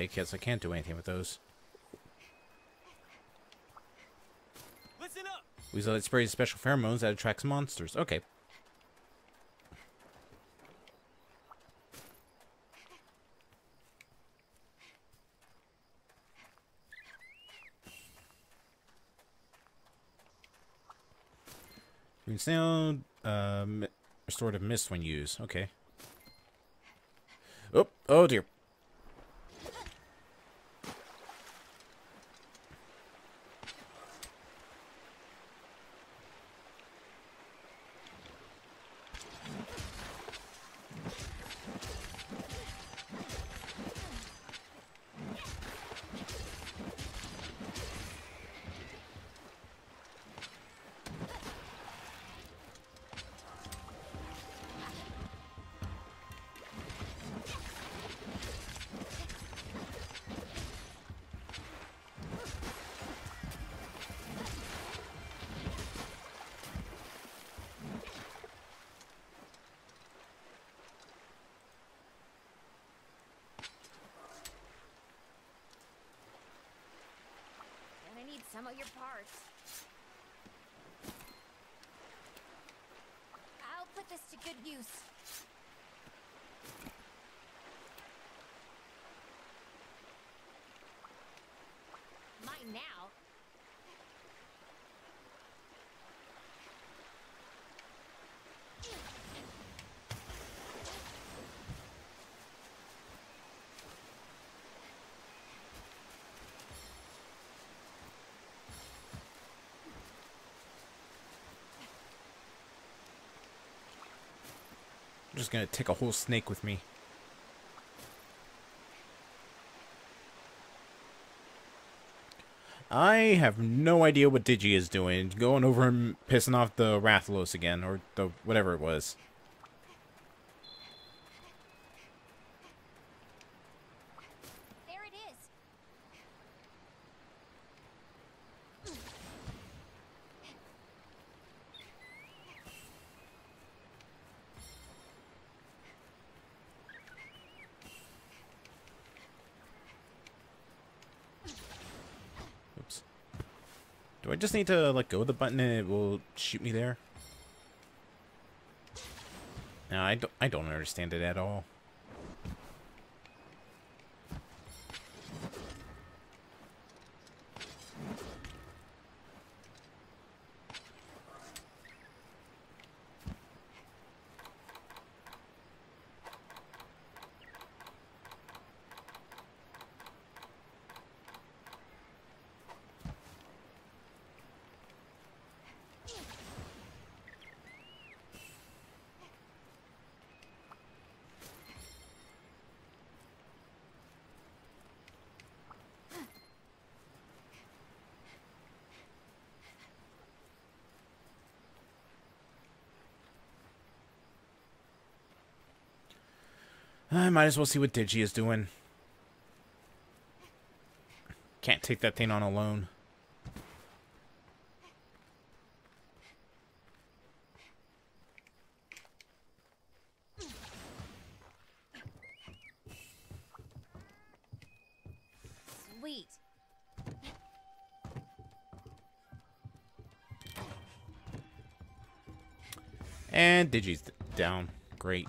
Guess I can't do anything with those. Listen up! Weasel that sprays special pheromones that attracts monsters. Okay. Green sound, um, restorative mist when used. Okay. Oh, oh dear. I'm just gonna take a whole snake with me. I have no idea what Digi is doing. Going over and pissing off the Rathalos again, or the whatever it was. Just need to let go of the button and it will shoot me there? No, I don't, I don't understand it at all. I might as well see what Digi is doing. Can't take that thing on alone. Sweet. And Digi's down. Great.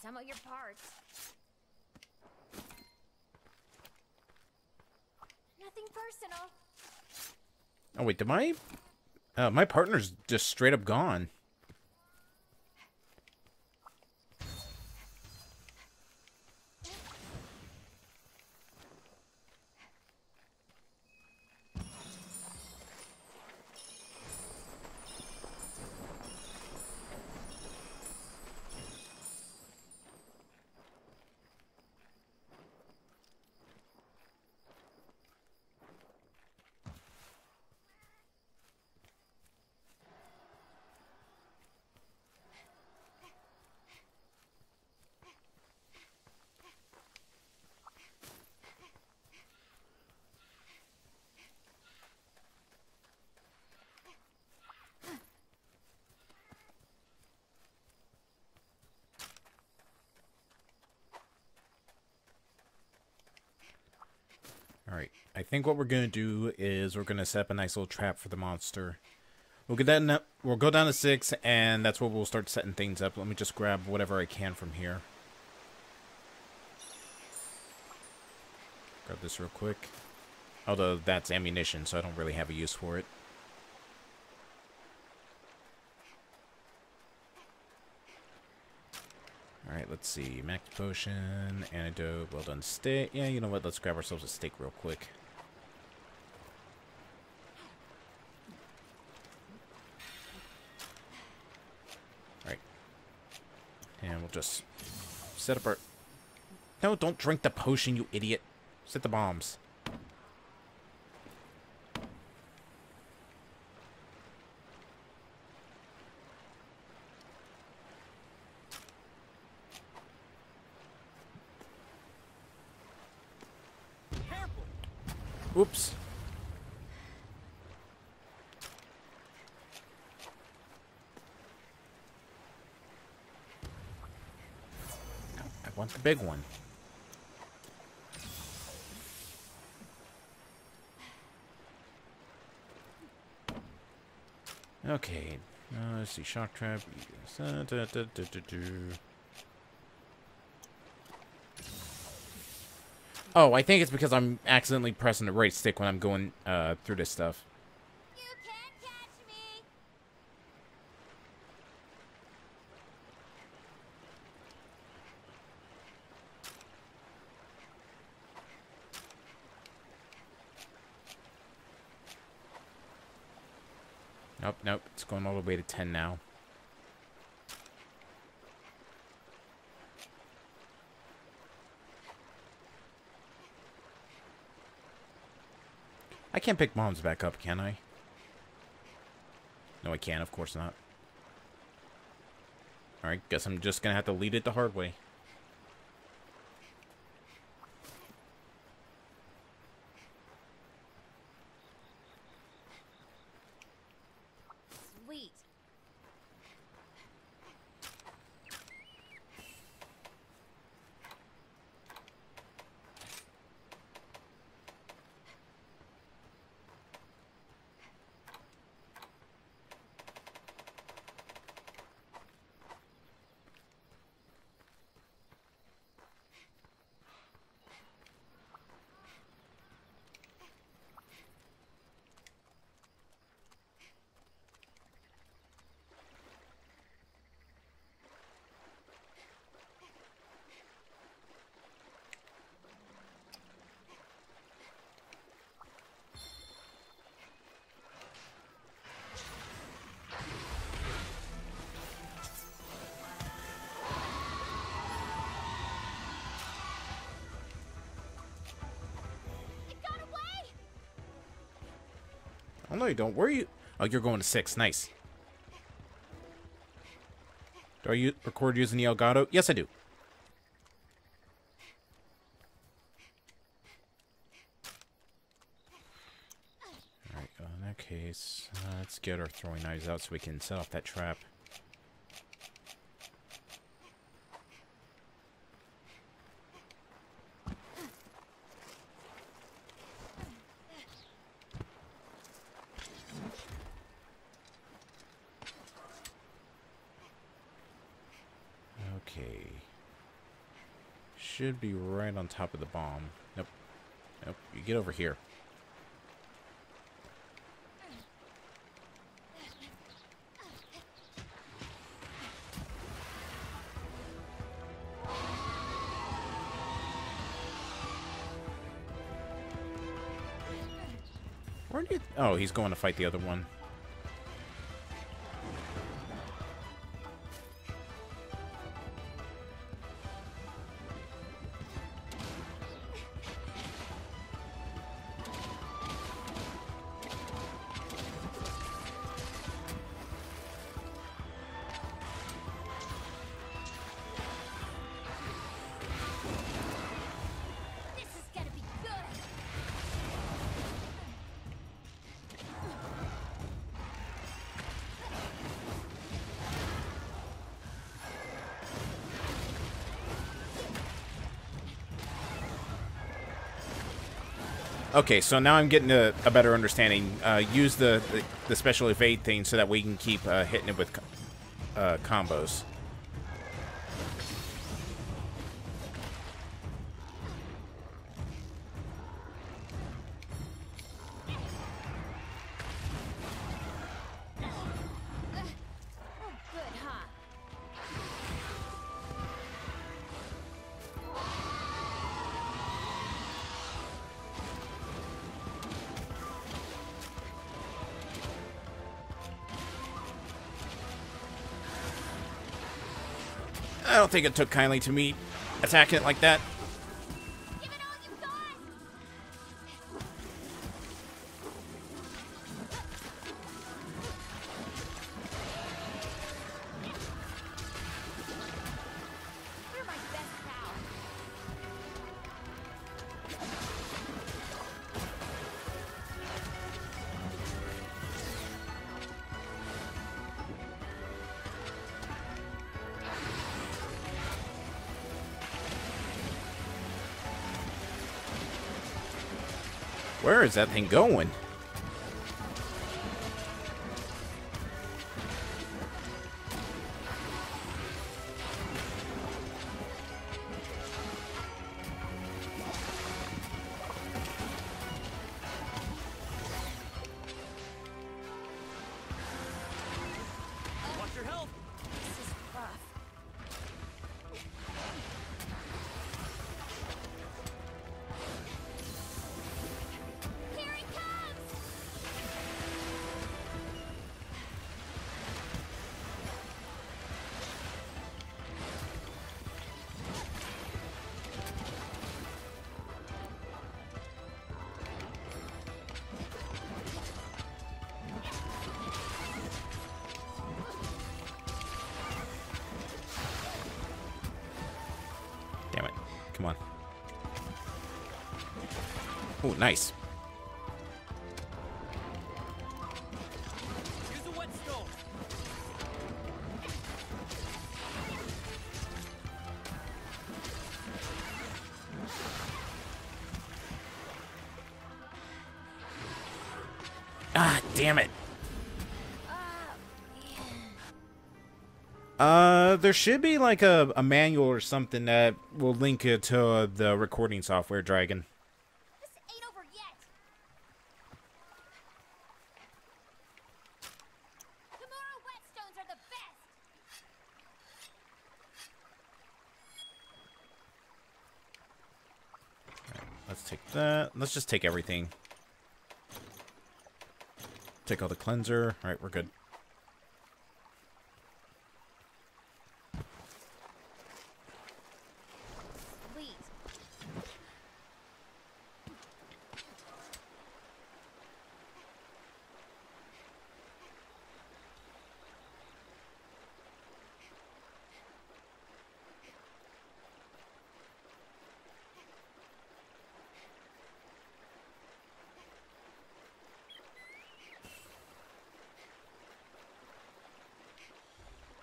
Some of your parts. Nothing personal. Oh wait, did my uh, my partner's just straight up gone? All right. I think what we're gonna do is we're gonna set up a nice little trap for the monster. We'll get that. In, we'll go down to six, and that's where we'll start setting things up. Let me just grab whatever I can from here. Grab this real quick. Although that's ammunition, so I don't really have a use for it. Alright, let's see. Max potion, antidote, well done steak. Yeah, you know what? Let's grab ourselves a steak real quick. And we'll just set up our... No, don't drink the potion, you idiot. Set the bombs. Careful. Oops. want the big one. Okay. Uh, let's see. Shock trap. uh, da, da, da. Oh, I think it's because I'm accidentally pressing the right stick when I'm going uh, through this stuff. You can't catch me. Nope, nope. It's going all the way to 10 now. I can't pick bombs back up, can I? No, I can't. Of course not. Alright, guess I'm just gonna have to lead it the hard way. Don't. You? Oh, you're going to 6. Nice. Do I record using the Elgato? Yes, I do. Alright, in that case, uh, let's get our throwing knives out so we can set off that trap. Okay. Should be right on top of the bomb. Nope. Nope. You get over here. Where did? Oh, he's going to fight the other one. Okay, so now I'm getting a, a better understanding. Uh, use the, the the special evade thing so that we can keep uh, hitting it with co- uh, combos. Don't think it took kindly to me attacking it like that. Is that thing going? Nice. Ah, damn it. Uh, there should be like a, a manual or something that will link it to uh, the recording software, Dragon. this ain't over yet! Kamura whetstones are the best! Let's take that. Let's just take everything. Take all the cleanser. All right, we're good. Sweet.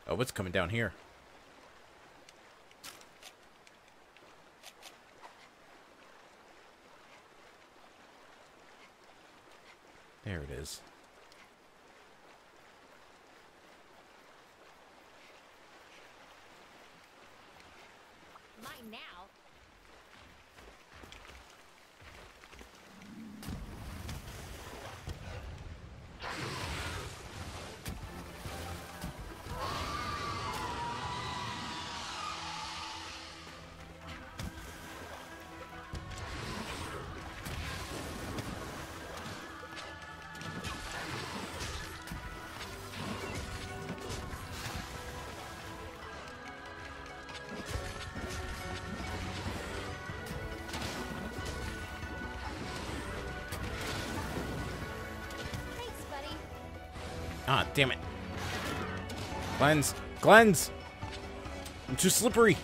Oh, what's coming down here? Cleanse. Cleanse! I'm too slippery.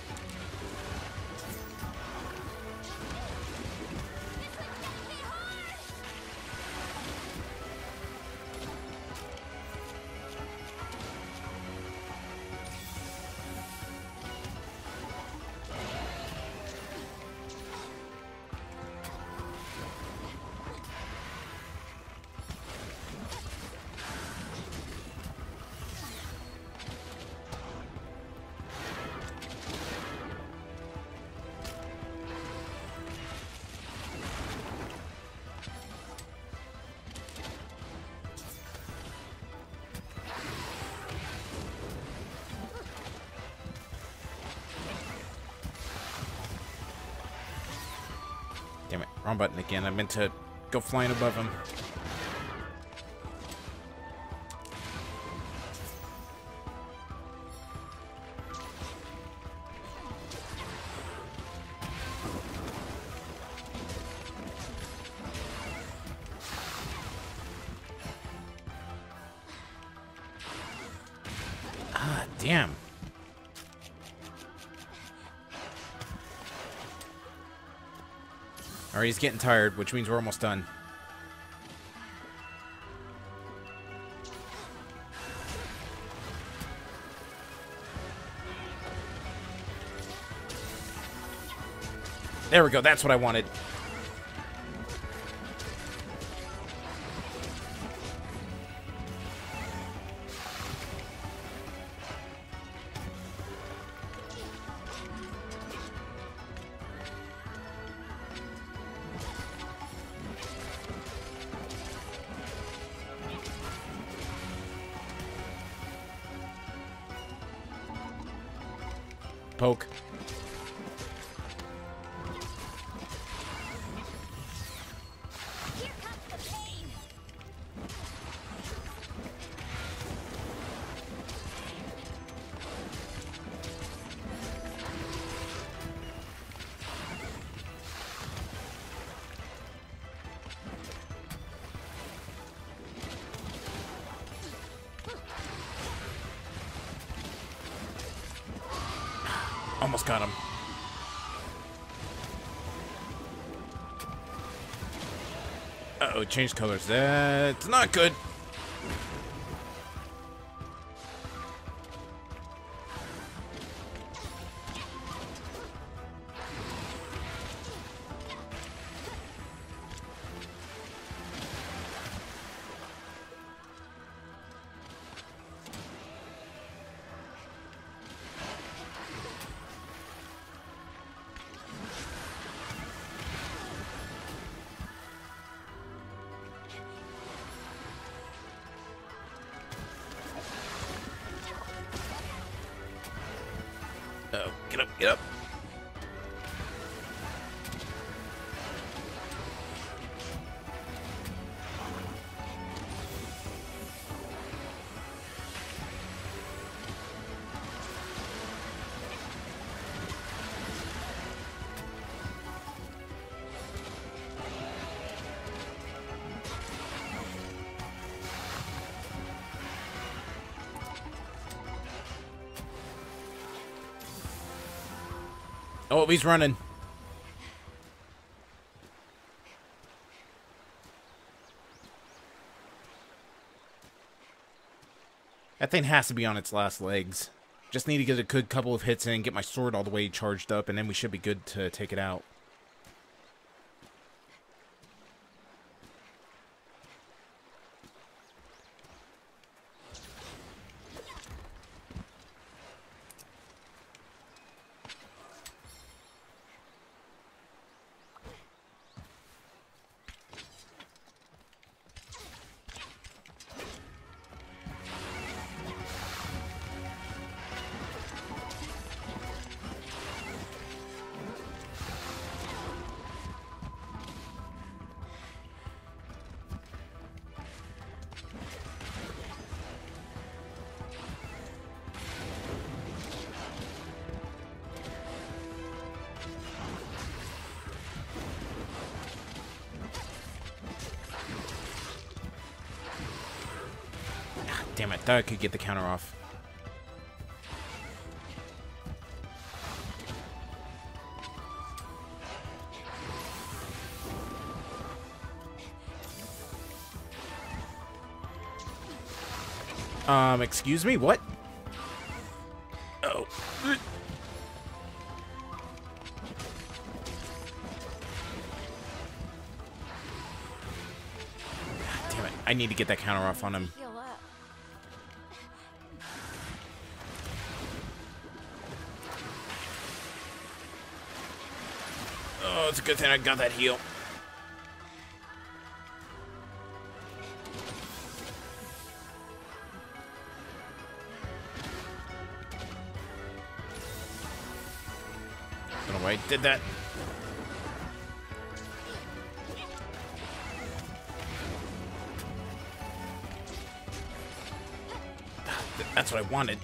Wrong button again. I meant to go flying above him. He's getting tired, which means we're almost done. There we go, that's what I wanted. Poke. Almost got him. Uh-oh, changed colors. That's not good. Oh, he's running. That thing has to be on its last legs. Just need to get a good couple of hits in, get my sword all the way charged up, and then we should be good to take it out. Thought I could get the counter off. Um, excuse me, what? Oh. Damn it, I need to get that counter off on him. Oh, it's a good thing I got that heal. Oh, Why I did that. That's what I wanted.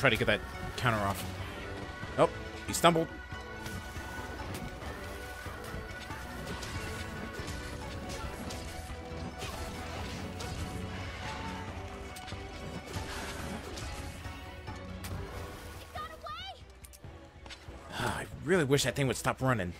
Try to get that counter off. Oh, he stumbled. It got away! Ah, I really wish that thing would stop running.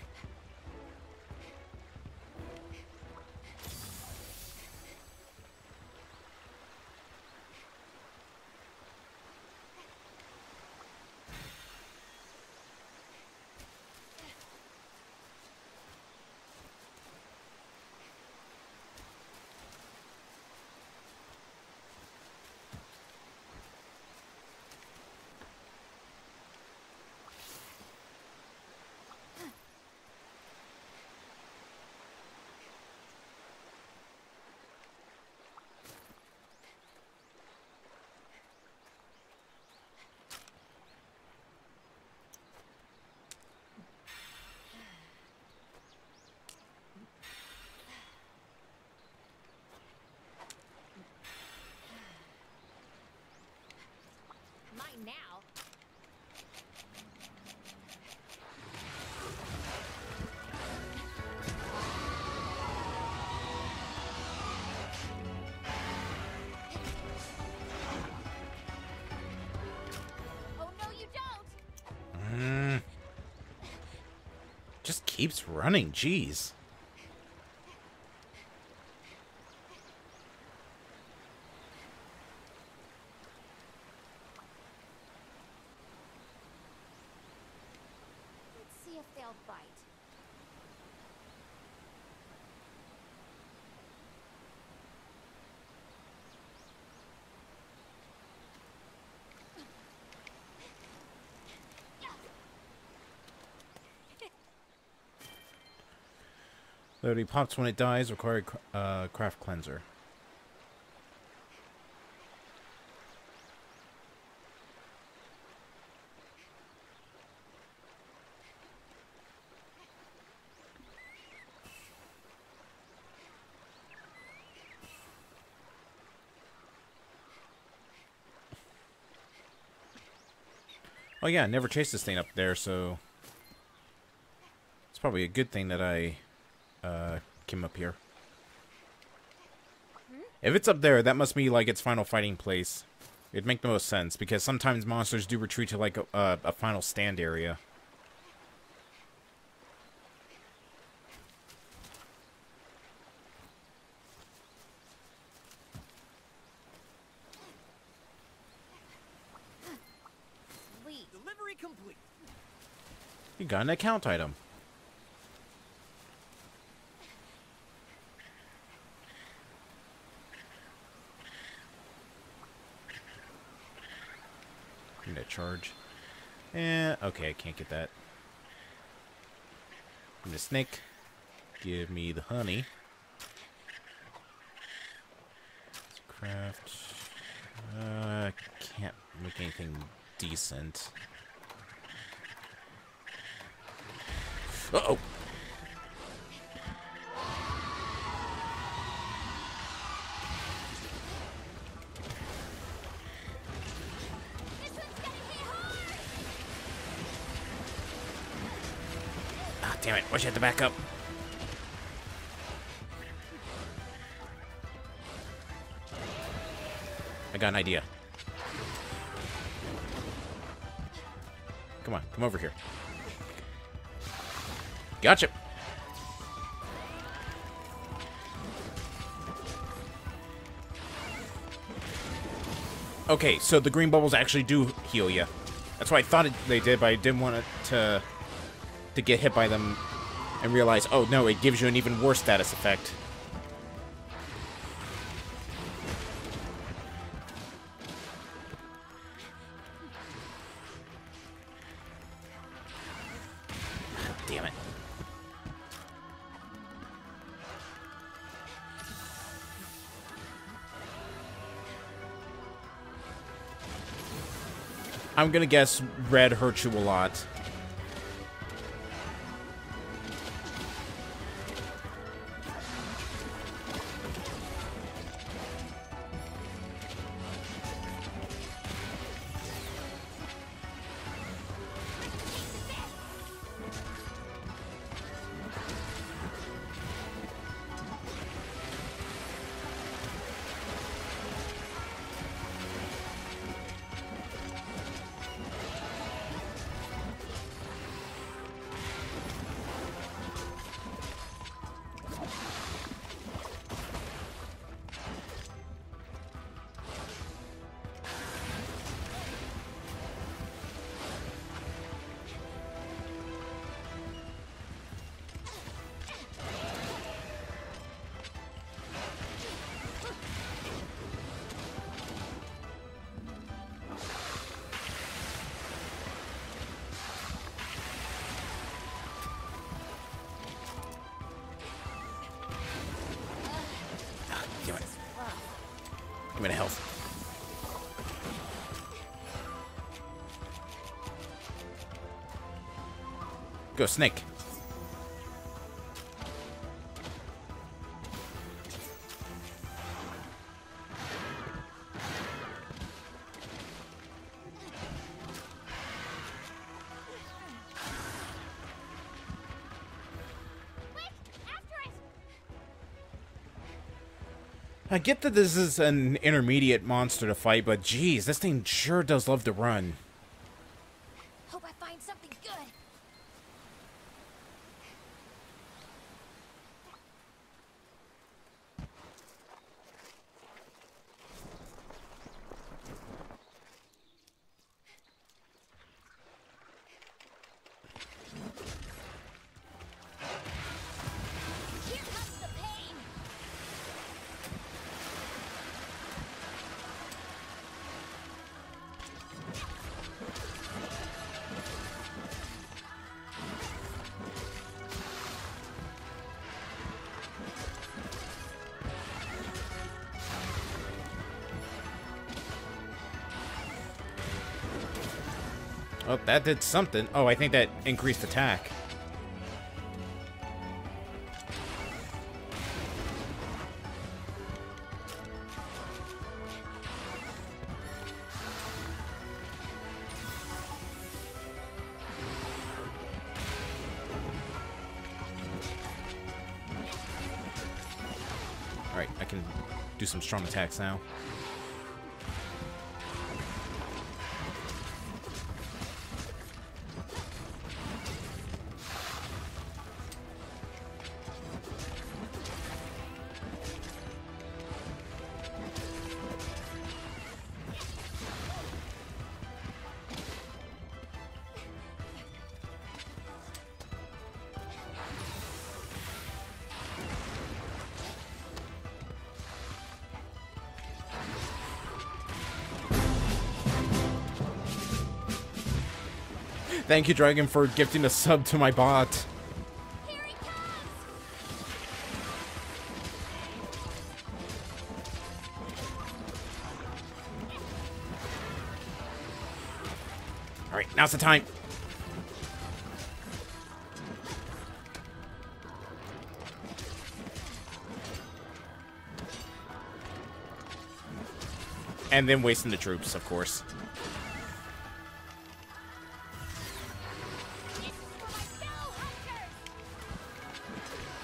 Just keeps running, jeez. Let's see if they'll bite. Literally pops when it dies, require uh, craft cleanser. Oh yeah, I never chased this thing up there, so it's probably a good thing that I came up here. If it's up there, that must be like its final fighting place. It'd make the most sense because sometimes monsters do retreat to like a, a, a final stand area. Sweet. Delivery complete. You got an account item. Charge. Eh, okay, I can't get that. Need a snake. Give me the honey. Let's craft. Uh, can't make anything decent. Uh oh. I had to back up. I got an idea. Come on, come over here. Gotcha. Okay, so the green bubbles actually do heal you. That's what I thought it, they did, but I didn't want it to to get hit by them and realize, oh no, it gives you an even worse status effect. Damn it. I'm gonna guess red hurts you a lot. Give me the health. Go, snake. I get that this is an intermediate monster to fight, but geez, this thing sure does love to run. That did something. Oh, I think that increased attack. Alright, I can do some strong attacks now. Thank you, Dragon, for gifting a sub to my bot. Alright, now's the time. And then wasting the troops, of course.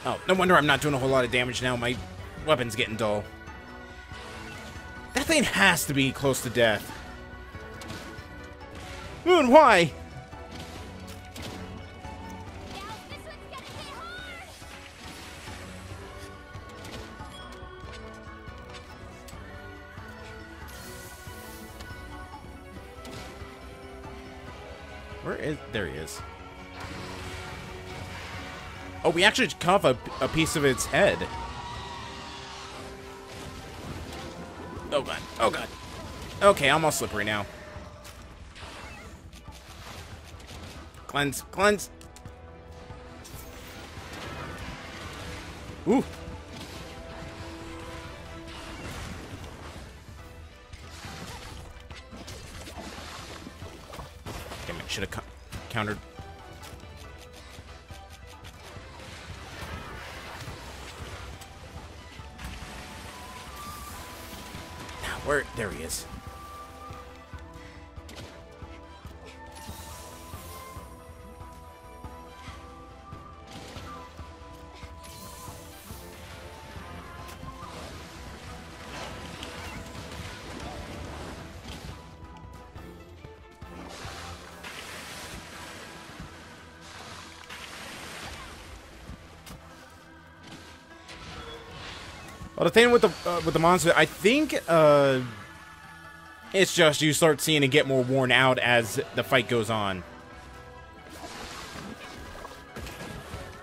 Oh, no wonder I'm not doing a whole lot of damage now. My weapon's getting dull. That thing has to be close to death. Moon, why? Where is... There he is. Oh, we actually cut off a, a piece of its head. Oh, God. Oh, God. Okay, I'm all slippery now. Cleanse. Cleanse. Ooh. Damn it, should have countered. Where? There he is. The thing with the uh, with the monster, I think uh, it's just you start seeing it get more worn out as the fight goes on.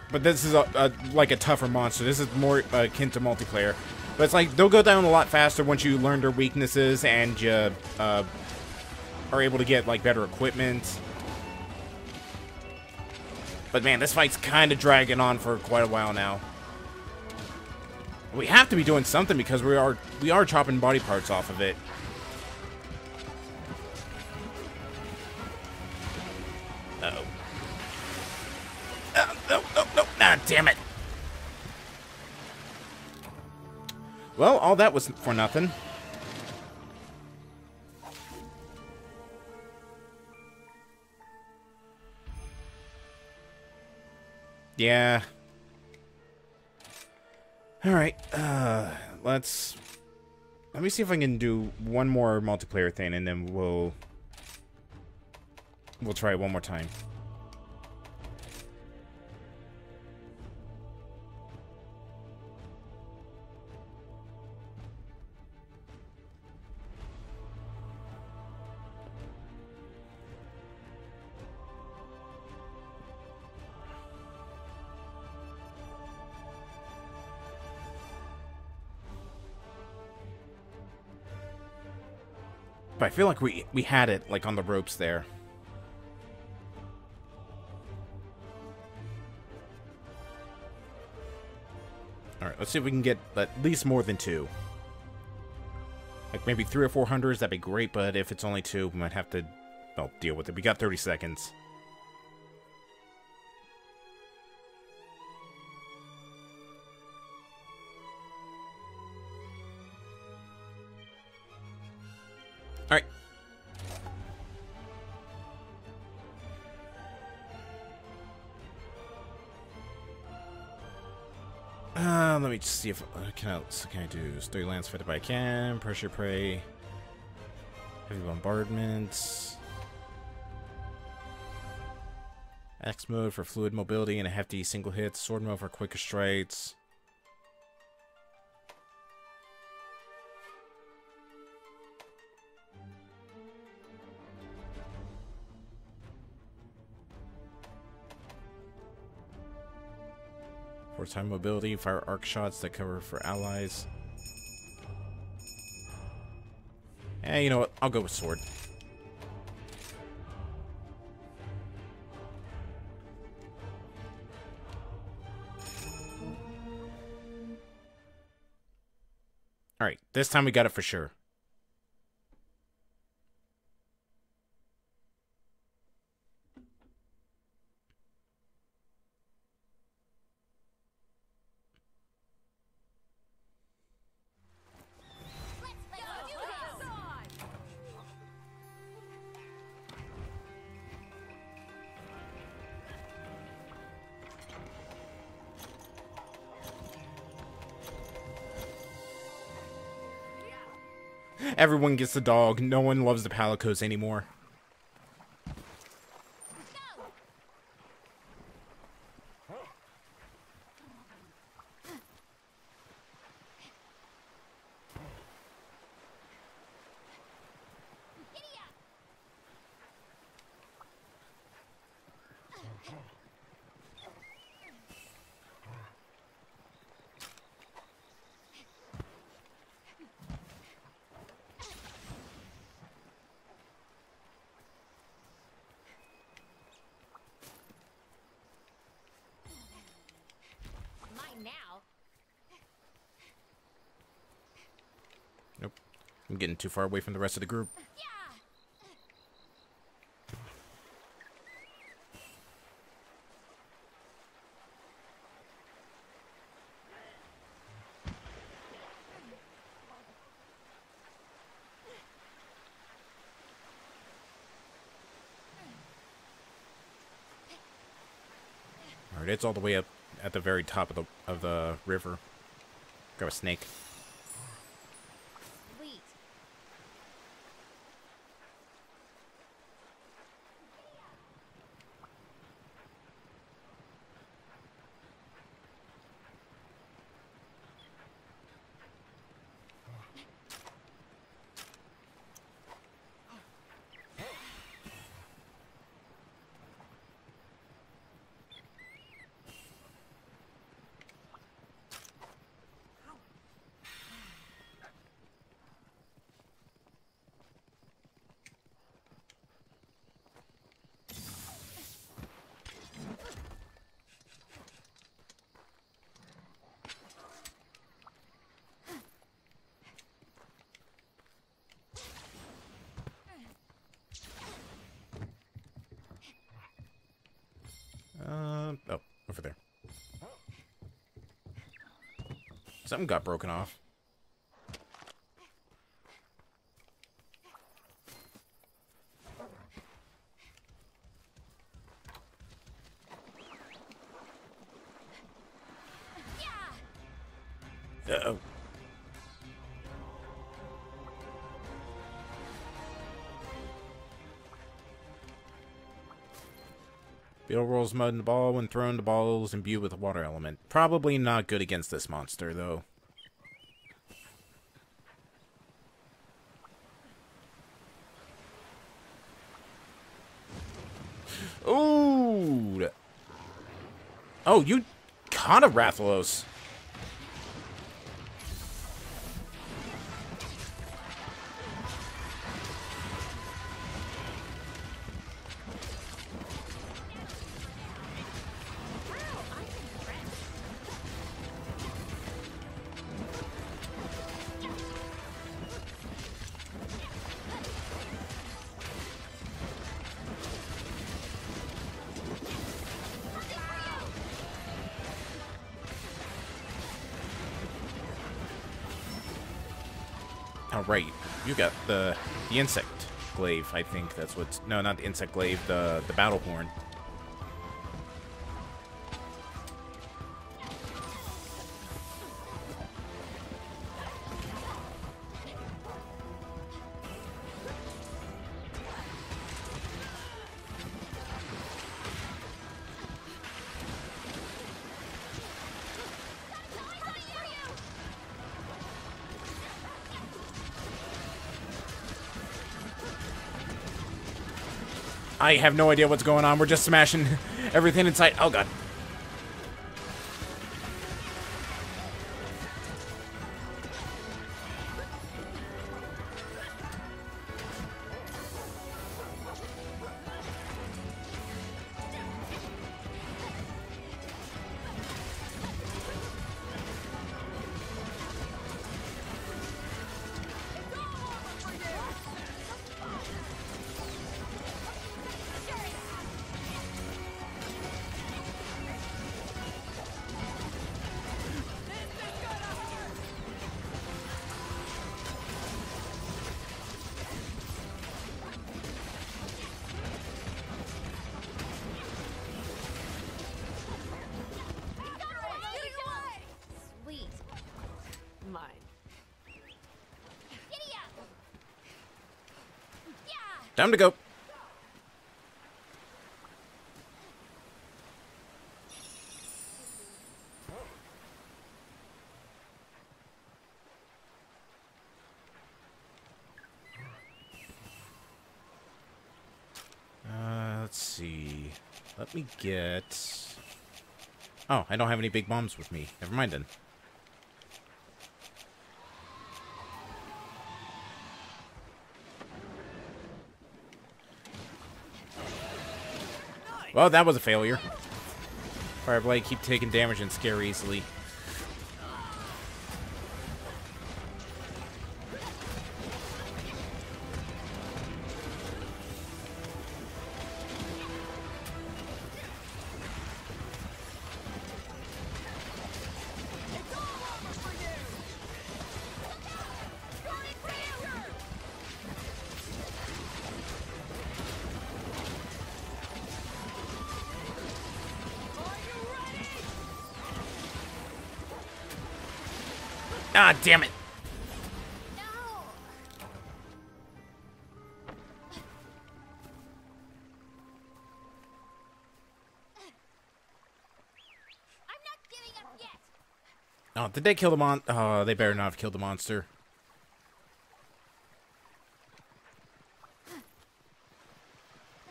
But this is a, a like a tougher monster. This is more uh, akin to multiplayer. But it's like they'll go down a lot faster once you learn their weaknesses and you uh, are able to get like better equipment. But man, this fight's kind of dragging on for quite a while now. We have to be doing something because we are we are chopping body parts off of it. Uh, no, no, no. Ah, damn it. Well, all that was for nothing. Yeah. Alright, uh, let's... Let me see if I can do one more multiplayer thing, and then we'll... We'll try it one more time. Feel like we we had it like on the ropes there. All right, let's see if we can get at least more than two. Like maybe three or four hundreds, that'd be great. But if it's only two, we might have to, well, deal with it. We got 30 seconds. See if uh, can I can I do three lance fight if I can pressure prey, heavy bombardments, axe mode for fluid mobility and a hefty single hit, sword mode for quicker strikes. Time mobility, fire arc shots that cover for allies. Eh, you know what? I'll go with sword. Alright, this time we got it for sure. The dog. No one loves the Palicos anymore. Go. Giddy up. Mine now. Nope. I'm getting too far away from the rest of the group. Yeah. Alright, it's all the way up at the very top of the of the river. Grab a snake. Something got broken off. Beetle rolls mud in the ball when thrown. The ball is imbued with a water element. Probably not good against this monster, though. Ooh! Oh, you caught a Rathalos. The the insect glaive, I think that's what's... No, not the insect glaive, the, the battle horn. I have no idea what's going on. We're just smashing everything in sight. Oh, God. Time to go. Uh, let's see. Let me get... Oh, I don't have any big bombs with me. Never mind then. Well, that was a failure. Fireblade, keep taking damage and scare easily. Damn it. No. Oh, did they kill the mon- Oh, they better not have killed the monster.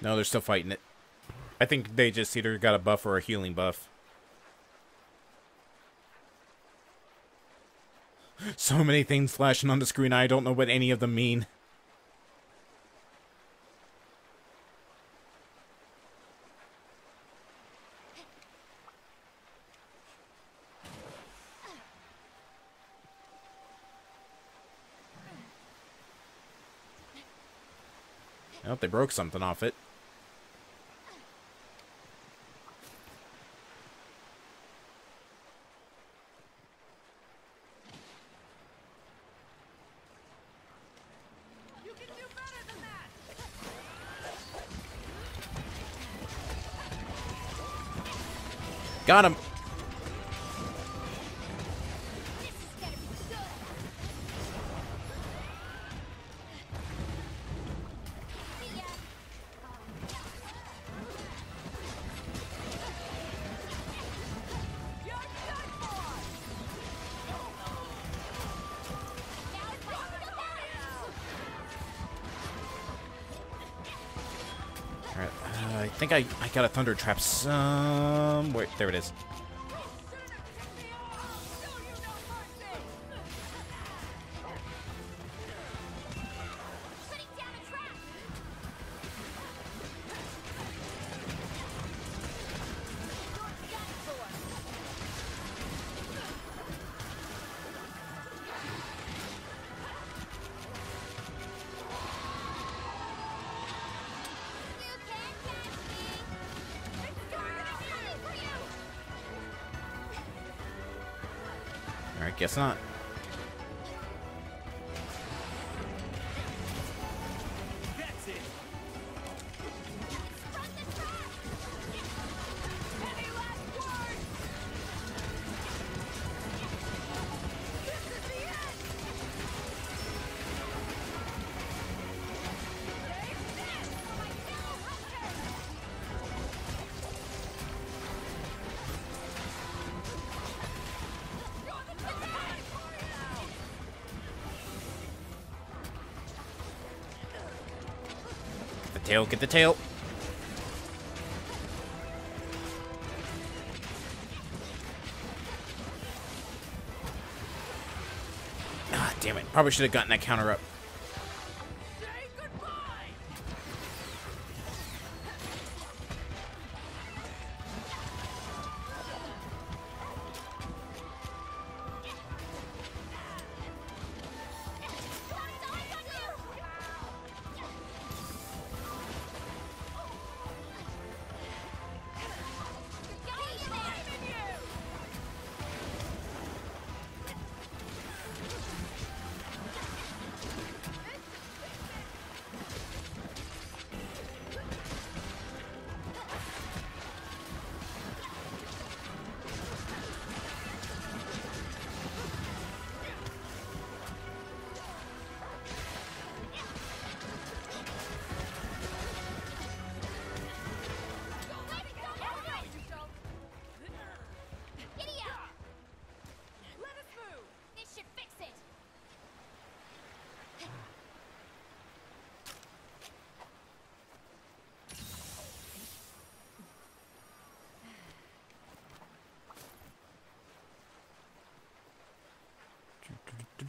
No, they're still fighting it. I think they just either got a buff or a healing buff. So many things flashing on the screen, I don't know what any of them mean. Oh, they broke something off it. Got him. Got a thunder trap some. Wait, there it is. Tail, get the tail. Ah, damn it. Probably should have gotten that counter up.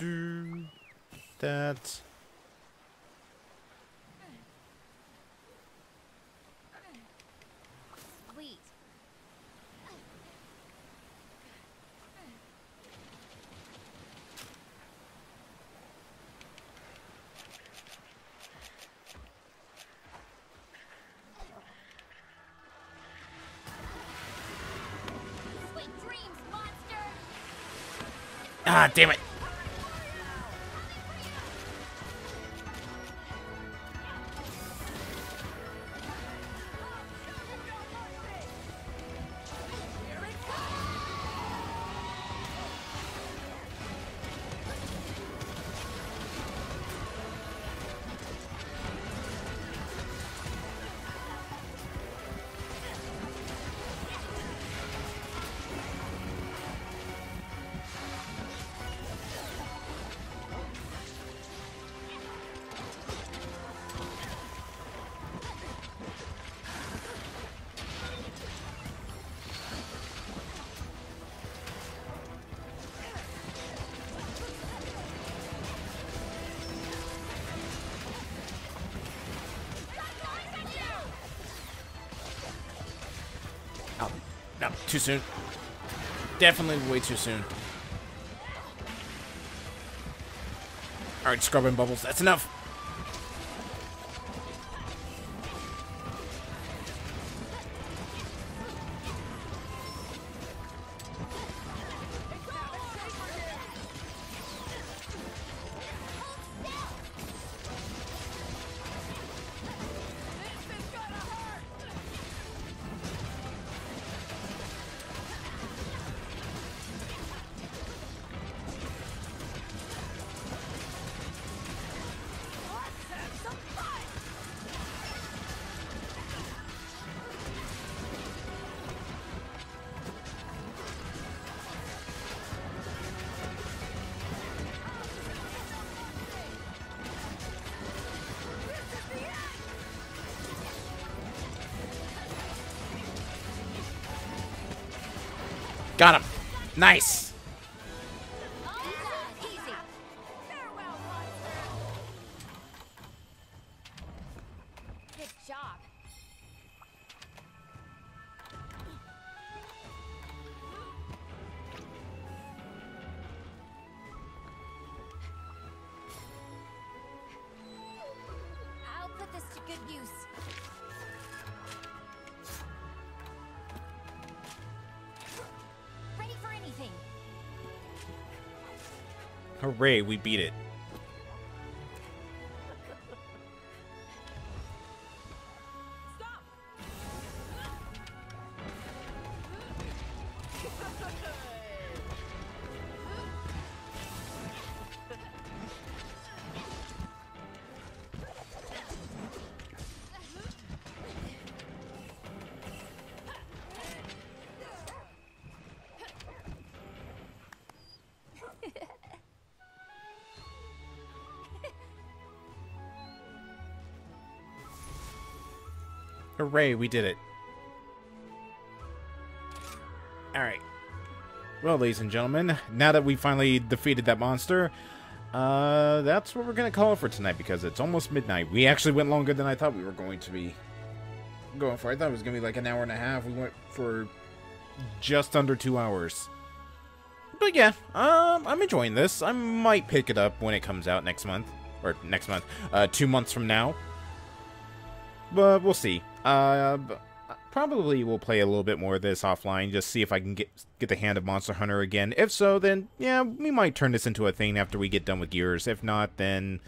That. Sweet. Sweet dreams, monster. Ah, damn it. Too soon. Definitely way too soon. Alright, scrubbing bubbles. That's enough. Nice. Hooray, we beat it. Hooray, we did it. Alright. Well, ladies and gentlemen, now that we finally defeated that monster, uh, that's what we're gonna call it for tonight because it's almost midnight. We actually went longer than I thought we were going to be going for. I thought it was gonna be like an hour and a half. We went for just under two hours. But yeah, um, I'm enjoying this. I might pick it up when it comes out next month. Or next month. Uh, two months from now but we'll see. Uh, probably we'll play a little bit more of this offline, just see if I can get get the hand of Monster Hunter again. If so, then yeah, we might turn this into a thing after we get done with Gears. If not, then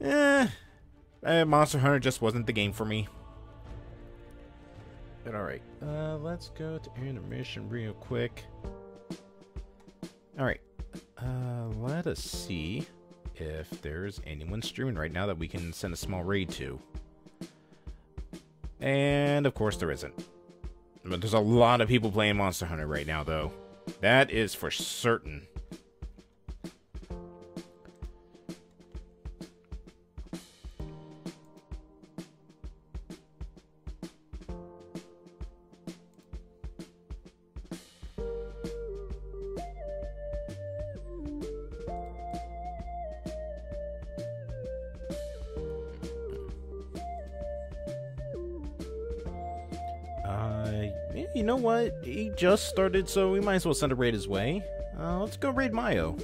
eh, eh Monster Hunter just wasn't the game for me. But all right, uh, let's go to intermission real quick. All right, uh, let us see if there's anyone streaming right now that we can send a small raid to. And of course, there isn't. But there's a lot of people playing Monster Hunter right now, though. That is for certain. Just started, so we might as well send a raid his way. Uh, let's go raid Mayo.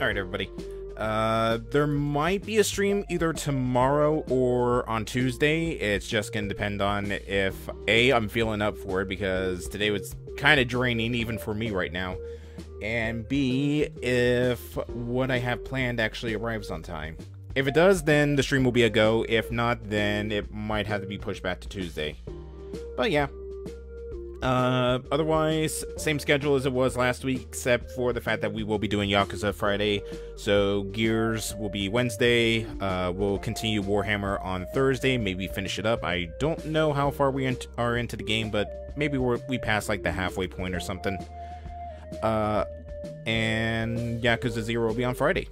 Alright, everybody. Uh, there might be a stream either tomorrow or on Tuesday. It's just gonna depend on if A, I'm feeling up for it because today was kind of draining even for me right now. And B, if what I have planned actually arrives on time. If it does, then the stream will be a go. If not, then it might have to be pushed back to Tuesday. But yeah. Uh, otherwise, same schedule as it was last week, except for the fact that we will be doing Yakuza Friday. So Gears will be Wednesday. Uh, we'll continue Warhammer on Thursday. Maybe finish it up. I don't know how far we are into the game, but maybe we're, we passed like the halfway point or something. Uh, and Yakuza Zero will be on Friday.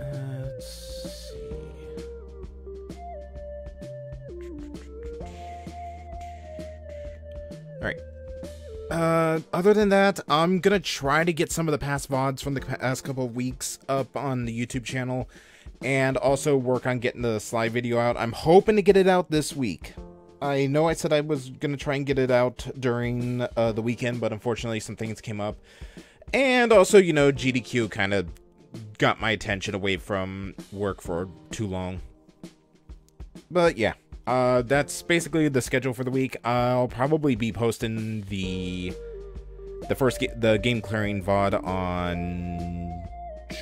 Uh. All right. Uh, other than that, I'm gonna try to get some of the past VODs from the past couple of weeks up on the YouTube channel, and also work on getting the slide video out. I'm hoping to get it out this week. I know I said I was gonna try and get it out during uh, the weekend, but unfortunately some things came up, and also you know GDQ kind of got my attention away from work for too long. But yeah, uh, that's basically the schedule for the week. I'll probably be posting the the first the game clearing VOD on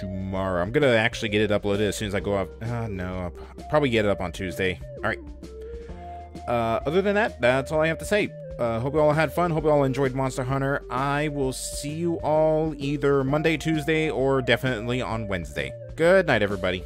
tomorrow. I'm gonna actually get it uploaded as soon as I go up. Uh, no, I'll probably get it up on Tuesday. All right. Uh, other than that, that's all I have to say. Uh, hope you all had fun. Hope you all enjoyed Monster Hunter. I will see you all either Monday, Tuesday, or definitely on Wednesday. Good night, everybody.